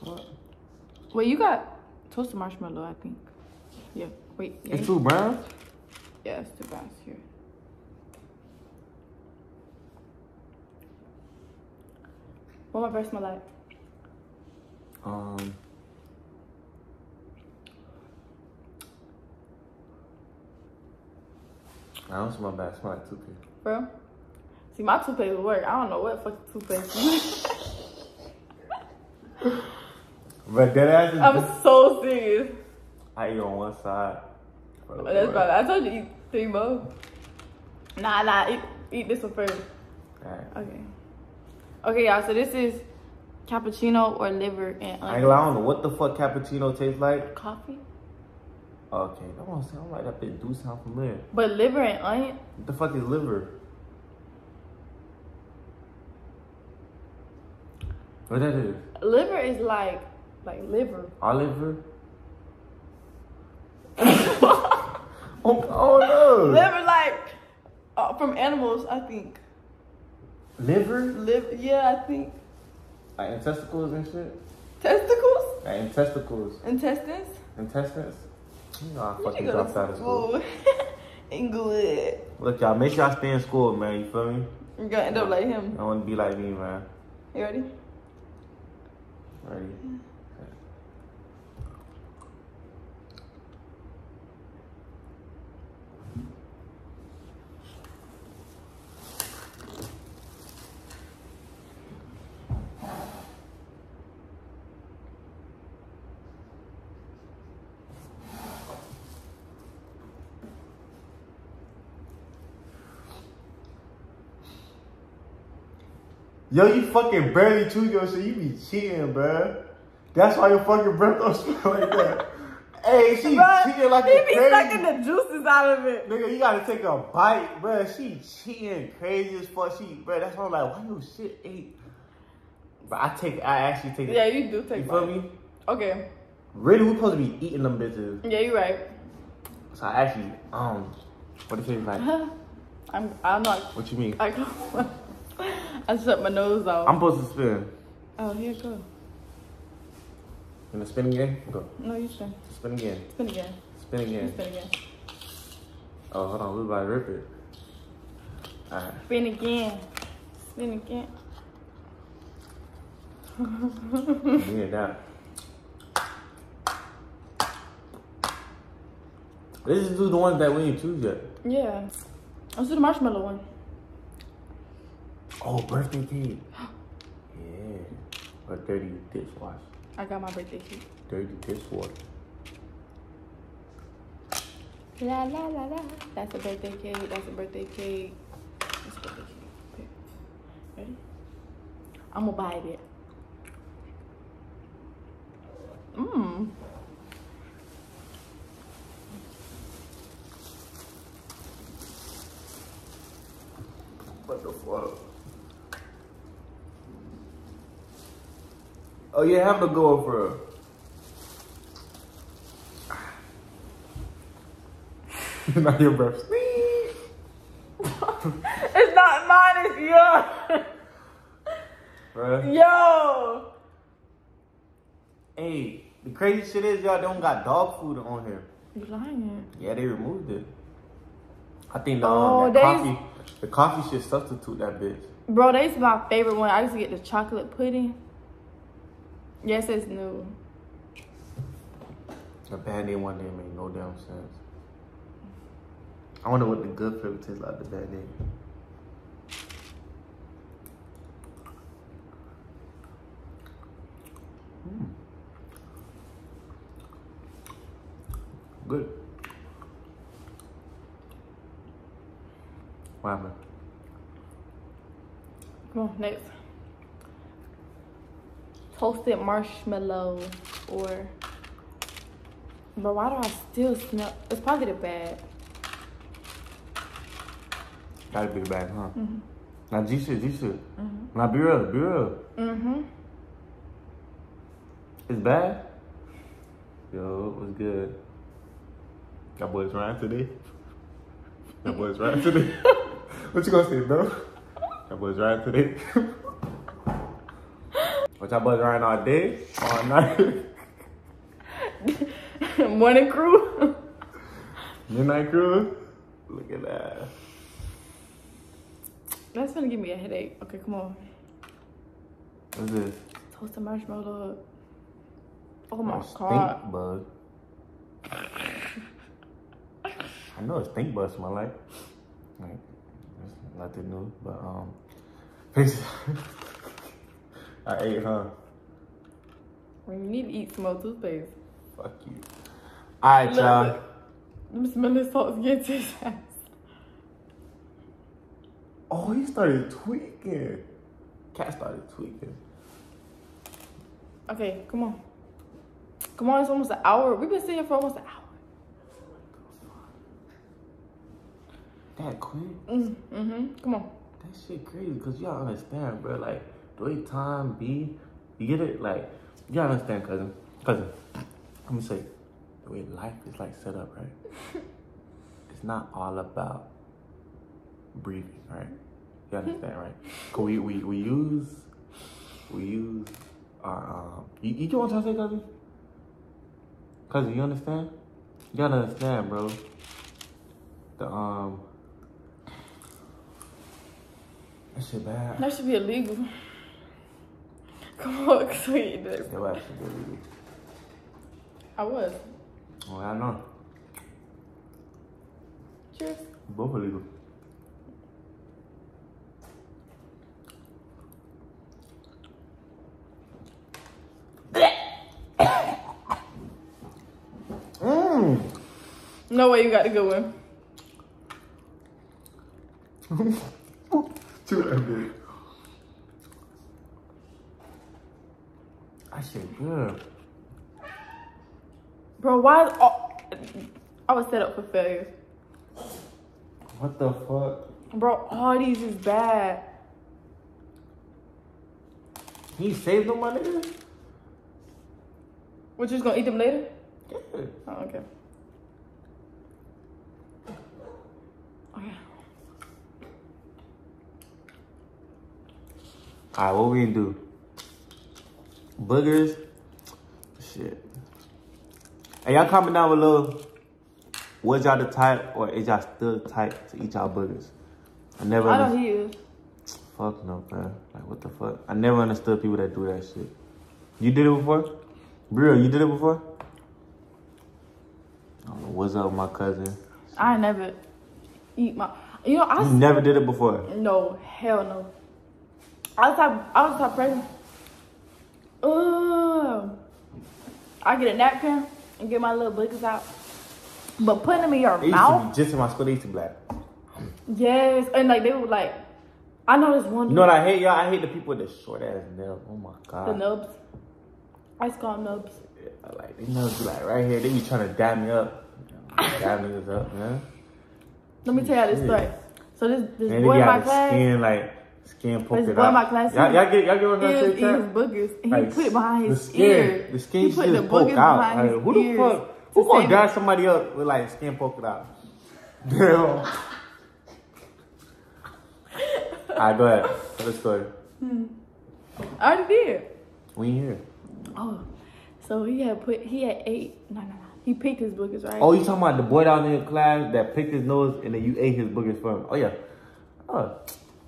A: What?
B: Wait, you got toasted marshmallow, I think. Yeah. Wait. Yeah,
A: It's too brown?
B: yeah it's too brown here. What my breath smell like?
A: Um. I don't smell bad. I smell like toothpaste.
B: Bro? See, my toothpaste will work. I don't know what fucking toothpaste.
A: But that ass is
B: I'm so serious.
A: I eat on one side. For
B: that's probably, I told you to eat three more. Nah, nah, eat, eat this one first.
A: Alright.
B: Okay. Okay, y'all, so this is Cappuccino or liver and
A: I
B: onion.
A: I don't know what the fuck cappuccino tastes like.
B: Coffee?
A: Okay, that one sound like that bitch do sound familiar.
B: But liver and onion?
A: What the fuck is liver? What that is?
B: Liver is like like liver.
A: Oliver? oh, oh no.
B: Liver like uh, from animals, I think.
A: Liver?
B: Liver, yeah, I think.
A: Like intesticles and shit?
B: Testicles?
A: Like intesticles.
B: Intestines?
A: Intestines? You know I fucking dropped out of school.
B: English.
A: Look, y'all, make sure I stay in school, man. You feel me?
B: You're gonna end up like him.
A: I want to be like me, man.
B: You ready?
A: Ready? Yo, you fucking barely chew your shit. You be cheating, bruh. That's why your fucking breath don't smell like that. hey, she cheating like
B: he
A: a
B: be
A: crazy.
B: sucking the juices out of it.
A: Nigga, you gotta take a bite, bruh. She cheating crazy as fuck. She, bruh, that's why I'm like, why your shit ate? But I take, I actually take
B: Yeah,
A: it.
B: you do take
A: You
B: feel
A: me?
B: Okay.
A: Really, we supposed to be eating them bitches.
B: Yeah, you're right.
A: So I actually, um, what do you like?
B: I'm I'm not
A: What you mean?
B: I go I shut my nose off.
A: I'm supposed to spin.
B: oh here go.
A: The spin again? Go.
B: No, you spin.
A: Spin again.
B: Spin again.
A: Spin again.
B: spin again.
A: Oh, hold on. We about to rip it. Alright.
B: Spin again. Spin again.
A: Need that. Just do the ones that we didn't choose yet.
B: Yeah. Let's do the marshmallow one.
A: Oh, birthday cake. yeah. Or dirty dishwash.
B: I got my birthday cake.
A: Dirty dishwater.
B: La la la la. That's a birthday cake. That's a birthday cake. That's a birthday cake. Ready? I'm gonna buy it. Mmm.
A: What the fuck? Oh yeah, have to go for real. Not your breath.
B: It's not mine, it's yours.
A: Bruh.
B: Yo.
A: Hey, the crazy shit is y'all don't got dog food on here.
B: You lying.
A: Yeah, they removed it. I think the,
B: Oh,
A: um,
B: they-
A: coffee, the coffee should substitute that bitch.
B: Bro, that's my favorite one. I used to get the chocolate pudding. Yes, it's new.
A: The bad name one day made no damn sense. I wonder what the good flavor tastes like. The bad name. Mm. Good. What happened?
B: Come on, next. Toasted marshmallow or. But why do I still smell? It's probably the bad.
A: Gotta be bad, huh? Now G shit, G shit. Now be real, be real.
B: Mm-hmm.
A: It's bad. Yo, it was good. That boy's riding today. That boy's riding today. what you gonna say, bro? That boy's riding today. what y'all boys riding all day, all night,
B: Morning crew.
A: midnight crew? Look at that.
B: That's gonna give me a headache. Okay, come on.
A: What's this?
B: Toasted marshmallow. Oh my
A: Oh,
B: god.
A: Stink bug. I know it's stink bug smell like. Like, it's nothing new, but um, I ate, huh?
B: When you need to eat more toothpaste.
A: Fuck you. All right, y'all.
B: Let me smell this salt get to his ass.
A: Oh, he started tweaking. Cat started tweaking.
B: Okay, come on. Come on, it's almost an hour. We've been sitting here for almost an hour.
A: That quick?
B: Mm, mm-hmm. Come on.
A: That shit crazy because y'all understand, bro. Like, the way time be, you get it? Like, y'all understand, cousin. Cousin, let me say, the way life is like set up, right? it's not all about breathing, right? You understand, right? Cause we, we, we use, we use our, um, you, you get what I'm trying to say, cousin? Cousin, you understand? You gotta understand, bro. The, um, that shit bad.
B: That should be illegal. Come on, sweet. this.
A: Your ass should.
B: I was.
A: Oh, I know.
B: Cheers.
A: Both illegal. Mmm.
B: No way you got the good one.
A: Too epic. That shit good.
B: Bro, why is all... I was set up for failure.
A: What the fuck?
B: Bro, all these is bad.
A: He saved them, my nigga?
B: What, you just gonna eat them later?
A: Yeah.
B: Oh, okay. Okay.
A: Alright, what we gonna do? Boogers? Shit. Hey, y'all comment down below. Was y'all the type or is y'all still the type to eat y'all boogers? I never
B: I know
A: understood.
B: he is.
A: Fuck no, man. Like, what the fuck? I never understood people that do that shit. You did it before? Bro, you did it before? I don't know what's up with my cousin.
B: I never eat my. You know, I
A: You never did it before.
B: no hell no. I was type. I was type pregnant. Ugh. I get a napkin and get my little boogers out, but putting them in your
A: It
B: mouth.
A: just in my school, they used to be like.
B: Yes, and like they were like, I know this one.
A: You know what I hate, y'all? I hate the people with the short ass nails. Oh my god.
B: The nubs. I just call them nubs.
A: Yeah, like they know be like right here. They be trying to dab me up. Dab niggas up, man.
B: Let me tell you this story. So this this boy in my class,
A: skin like skin poked
B: this
A: it
B: boy in
A: out.
B: my class,
A: Y'all, y'all get y'all get what I'm saying?
B: his boogers, and
A: Like,
B: he put it behind his
A: the skin,
B: ear.
A: The skin
B: he put the
A: just poke
B: boogers
A: out. Like, who the fuck? Who gonna dab somebody up with like skin poking out? Damn. Alright, go ahead. Tell the story. Hmm.
B: I already did.
A: We ain't here.
B: Oh, so he had put he had eight. No, no, no. He picked his boogers right.
A: Oh, you talking about the boy down in the class that picked his nose and then you ate his boogers for him? Oh yeah. Oh,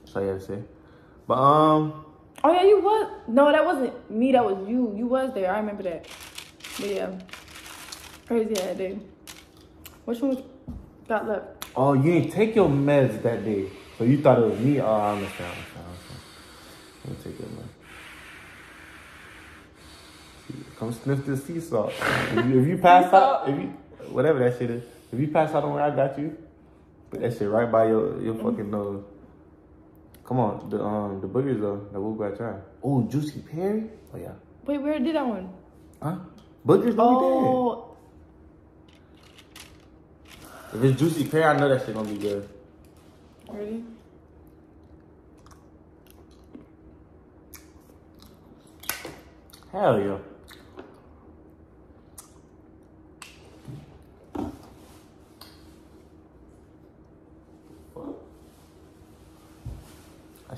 A: so you have to say. But um,
B: Oh yeah, you was. No, that wasn't me. That was you. You was there. I remember that. But yeah, crazy ass day. Which one was, got left?
A: oh, you didn't take your meds that day, so you thought it was me. Oh, I understand. I understand. I understand. Let me take your meds. Come sniff this sea salt. If you, if you pass out, if you whatever that shit is, if you pass out on where I got you, put that shit right by your your fucking nose. Come on, the um the boogers though that we'll go try. Oh, juicy berry. Oh yeah.
B: Wait, where did that one?
A: Huh? Boogers?
B: Oh,
A: we. If it's juicy pear, I know that shit gonna be good.
B: ready?
A: Hell yeah.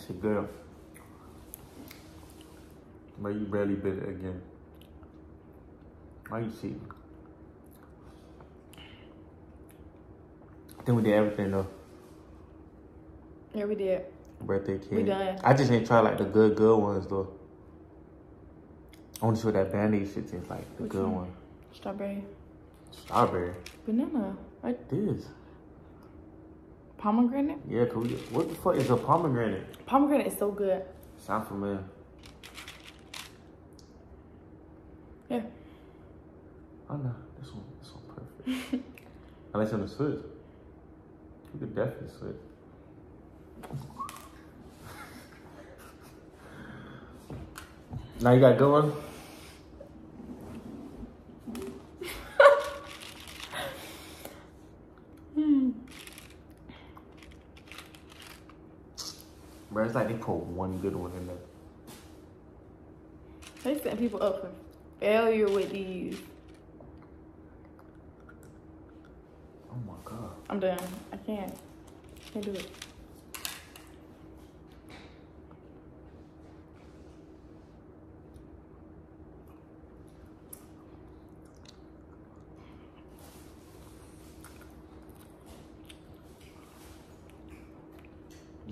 A: Shit good. But you barely bit it again. Why you cheating? I think we did everything though.
B: Yeah, we did.
A: Birthday cake.
B: We done.
A: I just ain't try like the good, good ones though. I want to see what that band-aid shit tastes like. The
B: Which
A: good
B: one?
A: one.
B: Strawberry,
A: Strawberry.
B: banana, right?
A: This.
B: Pomegranate.
A: Yeah, cool. What the fuck is a pomegranate?
B: Pomegranate is so good.
A: Sound familiar.
B: Yeah.
A: Oh no, this one, this one perfect. I Unless on the switch. You could definitely switch. now you got a good one? Bro, it's like they put one good one in there.
B: They set people up for failure with these.
A: Oh my god.
B: I'm done. I can't. I Can't do it.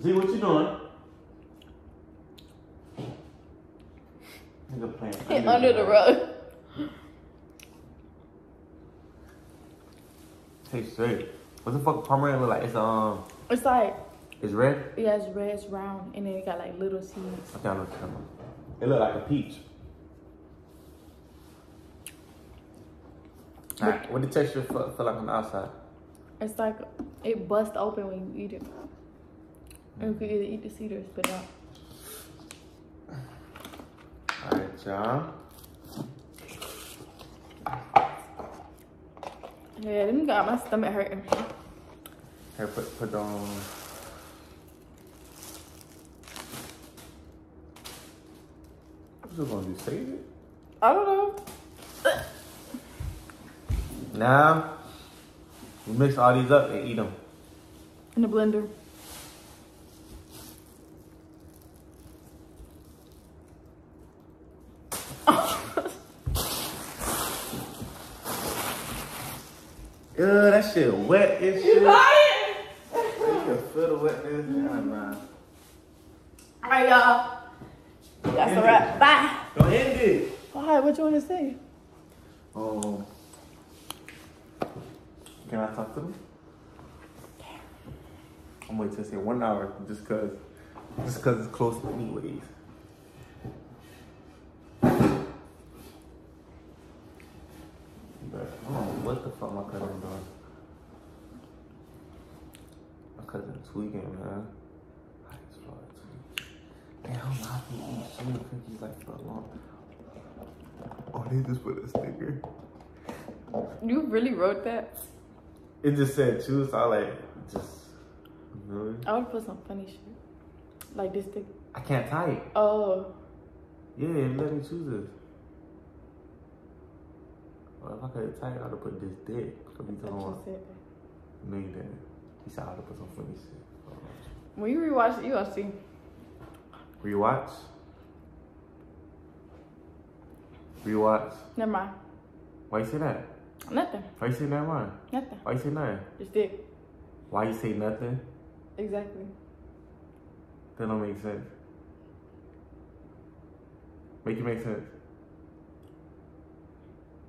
A: See what you're doing? Nigga playing
B: Hit under the rug.
A: Tastes straight. What the fuck pomegranate look like? It's um,
B: It's like
A: it's red.
B: yeah, it's red, it's round, and then it got like little seeds.
A: Okay, I know. It look like a peach. Alright, what the texture feel, feel like on the outside?
B: It's like it busts open when you eat it. And you can either eat the seed or spit it out.
A: Alright, y'all.
B: Yeah, them got my stomach hurting.
A: Here, put put on. What you gonna do? Save it?
B: I don't know.
A: Now, we mix all these up and eat them.
B: In the blender.
A: Yeah, that shit wet as shit. You
B: lying?
A: can feel the wetness. Nah, nah.
B: Alright, y'all. That's a wrap. Bye.
A: Go end it.
B: Why? What you want to say?
A: Oh. can I talk to them? I'm waiting to say one hour just cause, just cause it's close anyways. But I don't know what the fuck my cousin doing. My cousin tweaking, man. I just fuck tweak. Man, I'm not gonna eat sugar cookies like for a long. Oh, they just put a sticker.
B: You really wrote that?
A: It just said choose. So I like just. Really?
B: I would put some funny shit. Like this thing.
A: I can't type.
B: Oh.
A: Yeah, it let me choose this. Well, if I could type, I'd have put this dick. What you
B: I
A: talking
B: just
A: about?
B: said that.
A: No, you didn't. He said I'd have put some funny shit.
B: When you rewatch it, you gonna see.
A: Rewatch. Rewatch.
B: Never mind.
A: Why you say that?
B: Nothing.
A: Why you say never mind?
B: Nothing.
A: Why you say nothing?
B: Just did.
A: Why you say nothing?
B: Exactly.
A: That don't make sense. Make it make sense.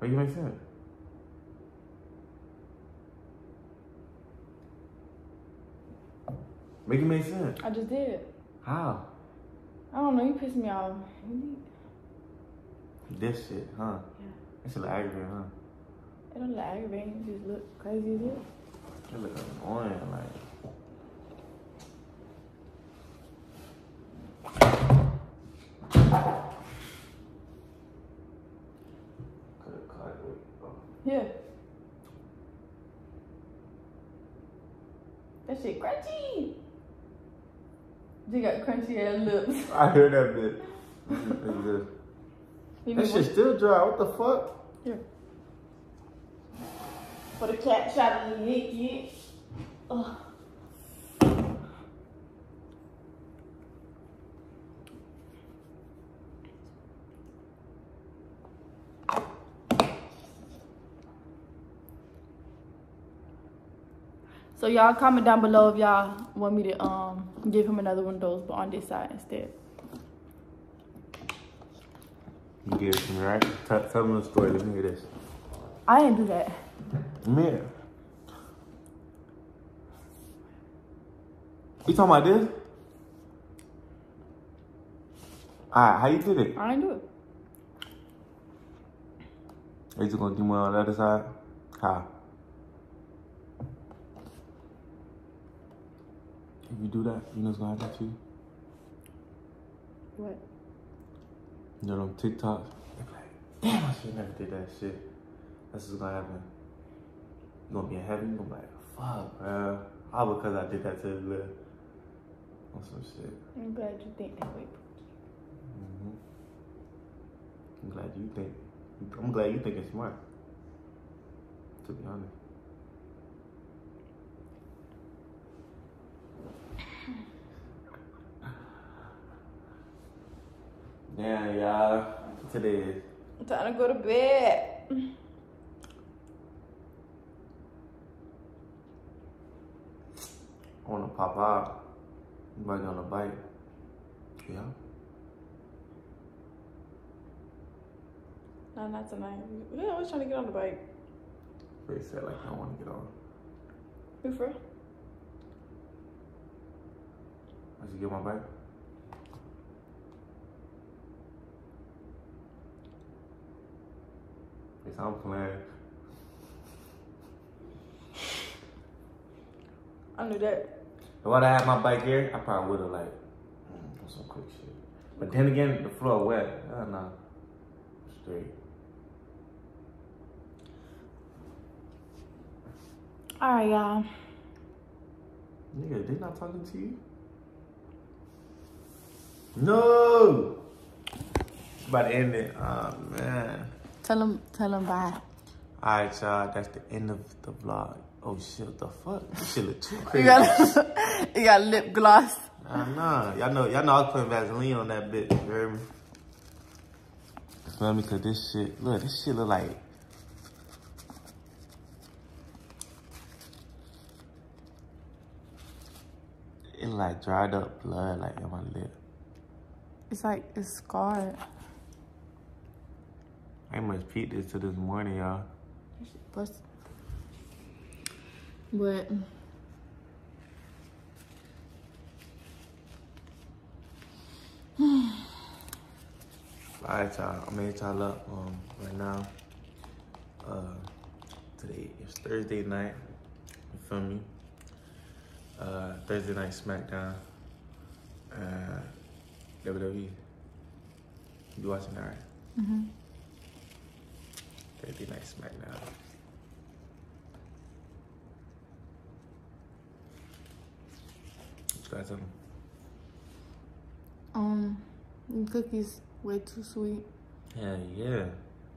A: Make it make sense. Make it make sense.
B: I just did.
A: How?
B: I don't know. You pissed me off.
A: This shit, huh?
B: Yeah.
A: It's shit look aggravating, huh?
B: It don't look aggravating. You just look crazy as hell.
A: It look annoying, like. Could've caught it with- oh.
B: Yeah. That shit crunchy. You got crunchy ass lips.
A: I heard that bit. That shit still dry. What the fuck?
B: Here. For the cat shot in the yick yick. Ugh. So y'all comment down below if y'all want me to um give him another one of those, but on this side instead.
A: You gave it to me, right? Tell, tell me the story. Let me hear this.
B: I didn't do that.
A: Man. You talking about this? Alright, how you did it?
B: I didn't do it.
A: Are you just gonna do more on the other side? How? If you do that, you know what's gonna happen to you?
B: What?
A: You know them TikToks? They be like, damn, I should never did that shit. That's what's gonna happen. You're gonna be in heaven, you gonna be like, fuck, bro. All because I did that to the little. on some shit.
B: I'm glad you think that way.
A: hmm I'm glad you think. I'm glad you think it's smart. To be honest. Yeah, y'all. Today is
B: Time to go to bed.
A: I wanna pop out. Anybody on a bike? Yeah.
B: No, not tonight. We always trying to get on the bike.
A: They said like I don't wanna get on.
B: You for?
A: I should get my bike. Yes, I'm playing.
B: I knew that.
A: If I'd have had my bike here, I probably would have like mm, done some quick shit. But then again, the floor wet. Uh, nah. Straight.
B: All right, y'all.
A: Nigga, they not talking to you? No! It's about to end it. Oh man.
B: Tell them, tell them bye.
A: Alright, y'all, that's the end of the vlog. Oh shit, what the fuck? This shit look too
B: You
A: crazy.
B: got, you got lip gloss.
A: Nah, nah. Y'all know, y'all know I was putting Vaseline on that bitch. You heard me? You feel me? Cause this shit, look, this shit look like. It like dried up blood like in my lip.
B: It's like it's scarred.
A: I must peeped this to this morning, y'all.
B: But, but
A: Alright, y'all. I'm gonna hit y'all up um, right now. Uh, today is Thursday night. You feel me? Uh, Thursday night SmackDown. Uh, WWE. You watching that, right?
B: mm-hmm.
A: Thursday night SmackDown. What you guys tell them?
B: um, the cookies way too sweet.
A: Yeah, yeah.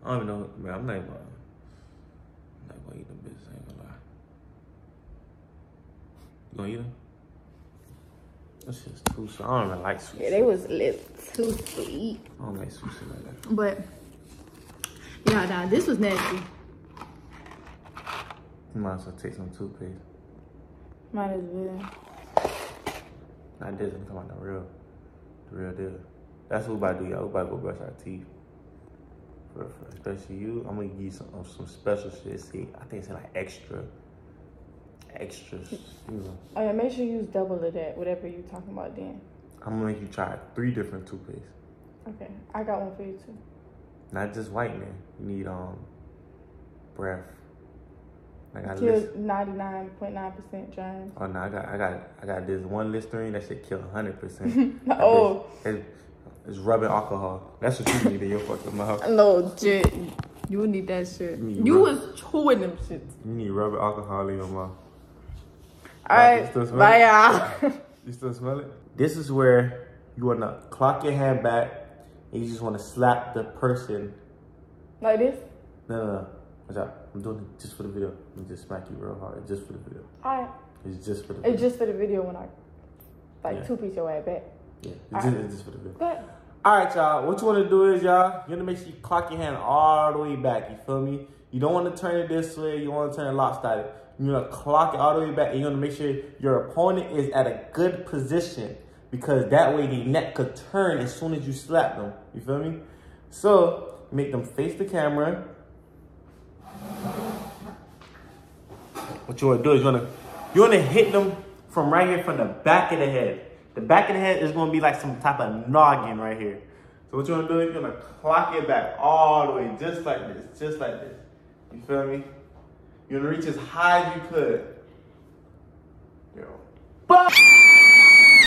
A: I don't even know. Man, I'm not even. I'm not gonna eat them bitches. I ain't gonna lie. You gonna eat them? This shit's too sweet. I don't even like sweet.
B: Yeah, they was lit too sweet.
A: I don't like sweet like that.
B: But yeah, nah, this was nasty.
A: You might as well take some toothpaste.
B: Might as well.
A: Not this. I'm talking about the real, the real deal. That's what we about to do, y'all. We about to go brush our teeth. For, for especially you, I'm gonna give you some um, some special shit. See, I think it's like extra, extra. You know.
B: Oh yeah, make sure you use double of that, whatever you're talking about then.
A: I'm gonna make you try three different toothpaste.
B: Okay, I got one for you too.
A: Not just whitening. You need um breath. I got
B: Kills
A: list.
B: ninety nine point nine percent germs.
A: Oh no, I got I got I got this one Listerine that should kill hundred percent.
B: Oh.
A: It's rubbing alcohol. That's what you need in your fucking mouth.
B: No, shit. You need that shit. You
A: bro.
B: was chewing them shits.
A: You need rubbing alcohol in your mouth.
B: All
A: Right, Still smell
B: Bye, y'all.
A: You still smell it? This is where you wanna clock your hand back and you just wanna slap the person.
B: like this.
A: No, no, no. Watch out. I'm doing it just for the video. Let me just smack you real hard. Just for the video.
B: All right.
A: It's just for the video.
B: It's just for the video when I like
A: Yeah.
B: two piece your ass back.
A: Yeah, it's, just,
B: right.
A: it's just for the video.
B: Go ahead.
A: All right, y'all. What you want to do is, y'all, you want to make sure you clock your hand all the way back. You feel me? You don't want to turn it this way. You want to turn it lopsided. You want to clock it all the way back, And you're gonna make sure your opponent is at a good position because that way the neck could turn as soon as you slap them. You feel me? So make them face the camera. What you want to do is you want to you want to hit them from right here from the back of the head. The back of the head is to be like some type of noggin right here. So what you want to do is you're to clock it back all the way, just like this, just like this. You feel me? You're gonna reach as high as you could. yo. know.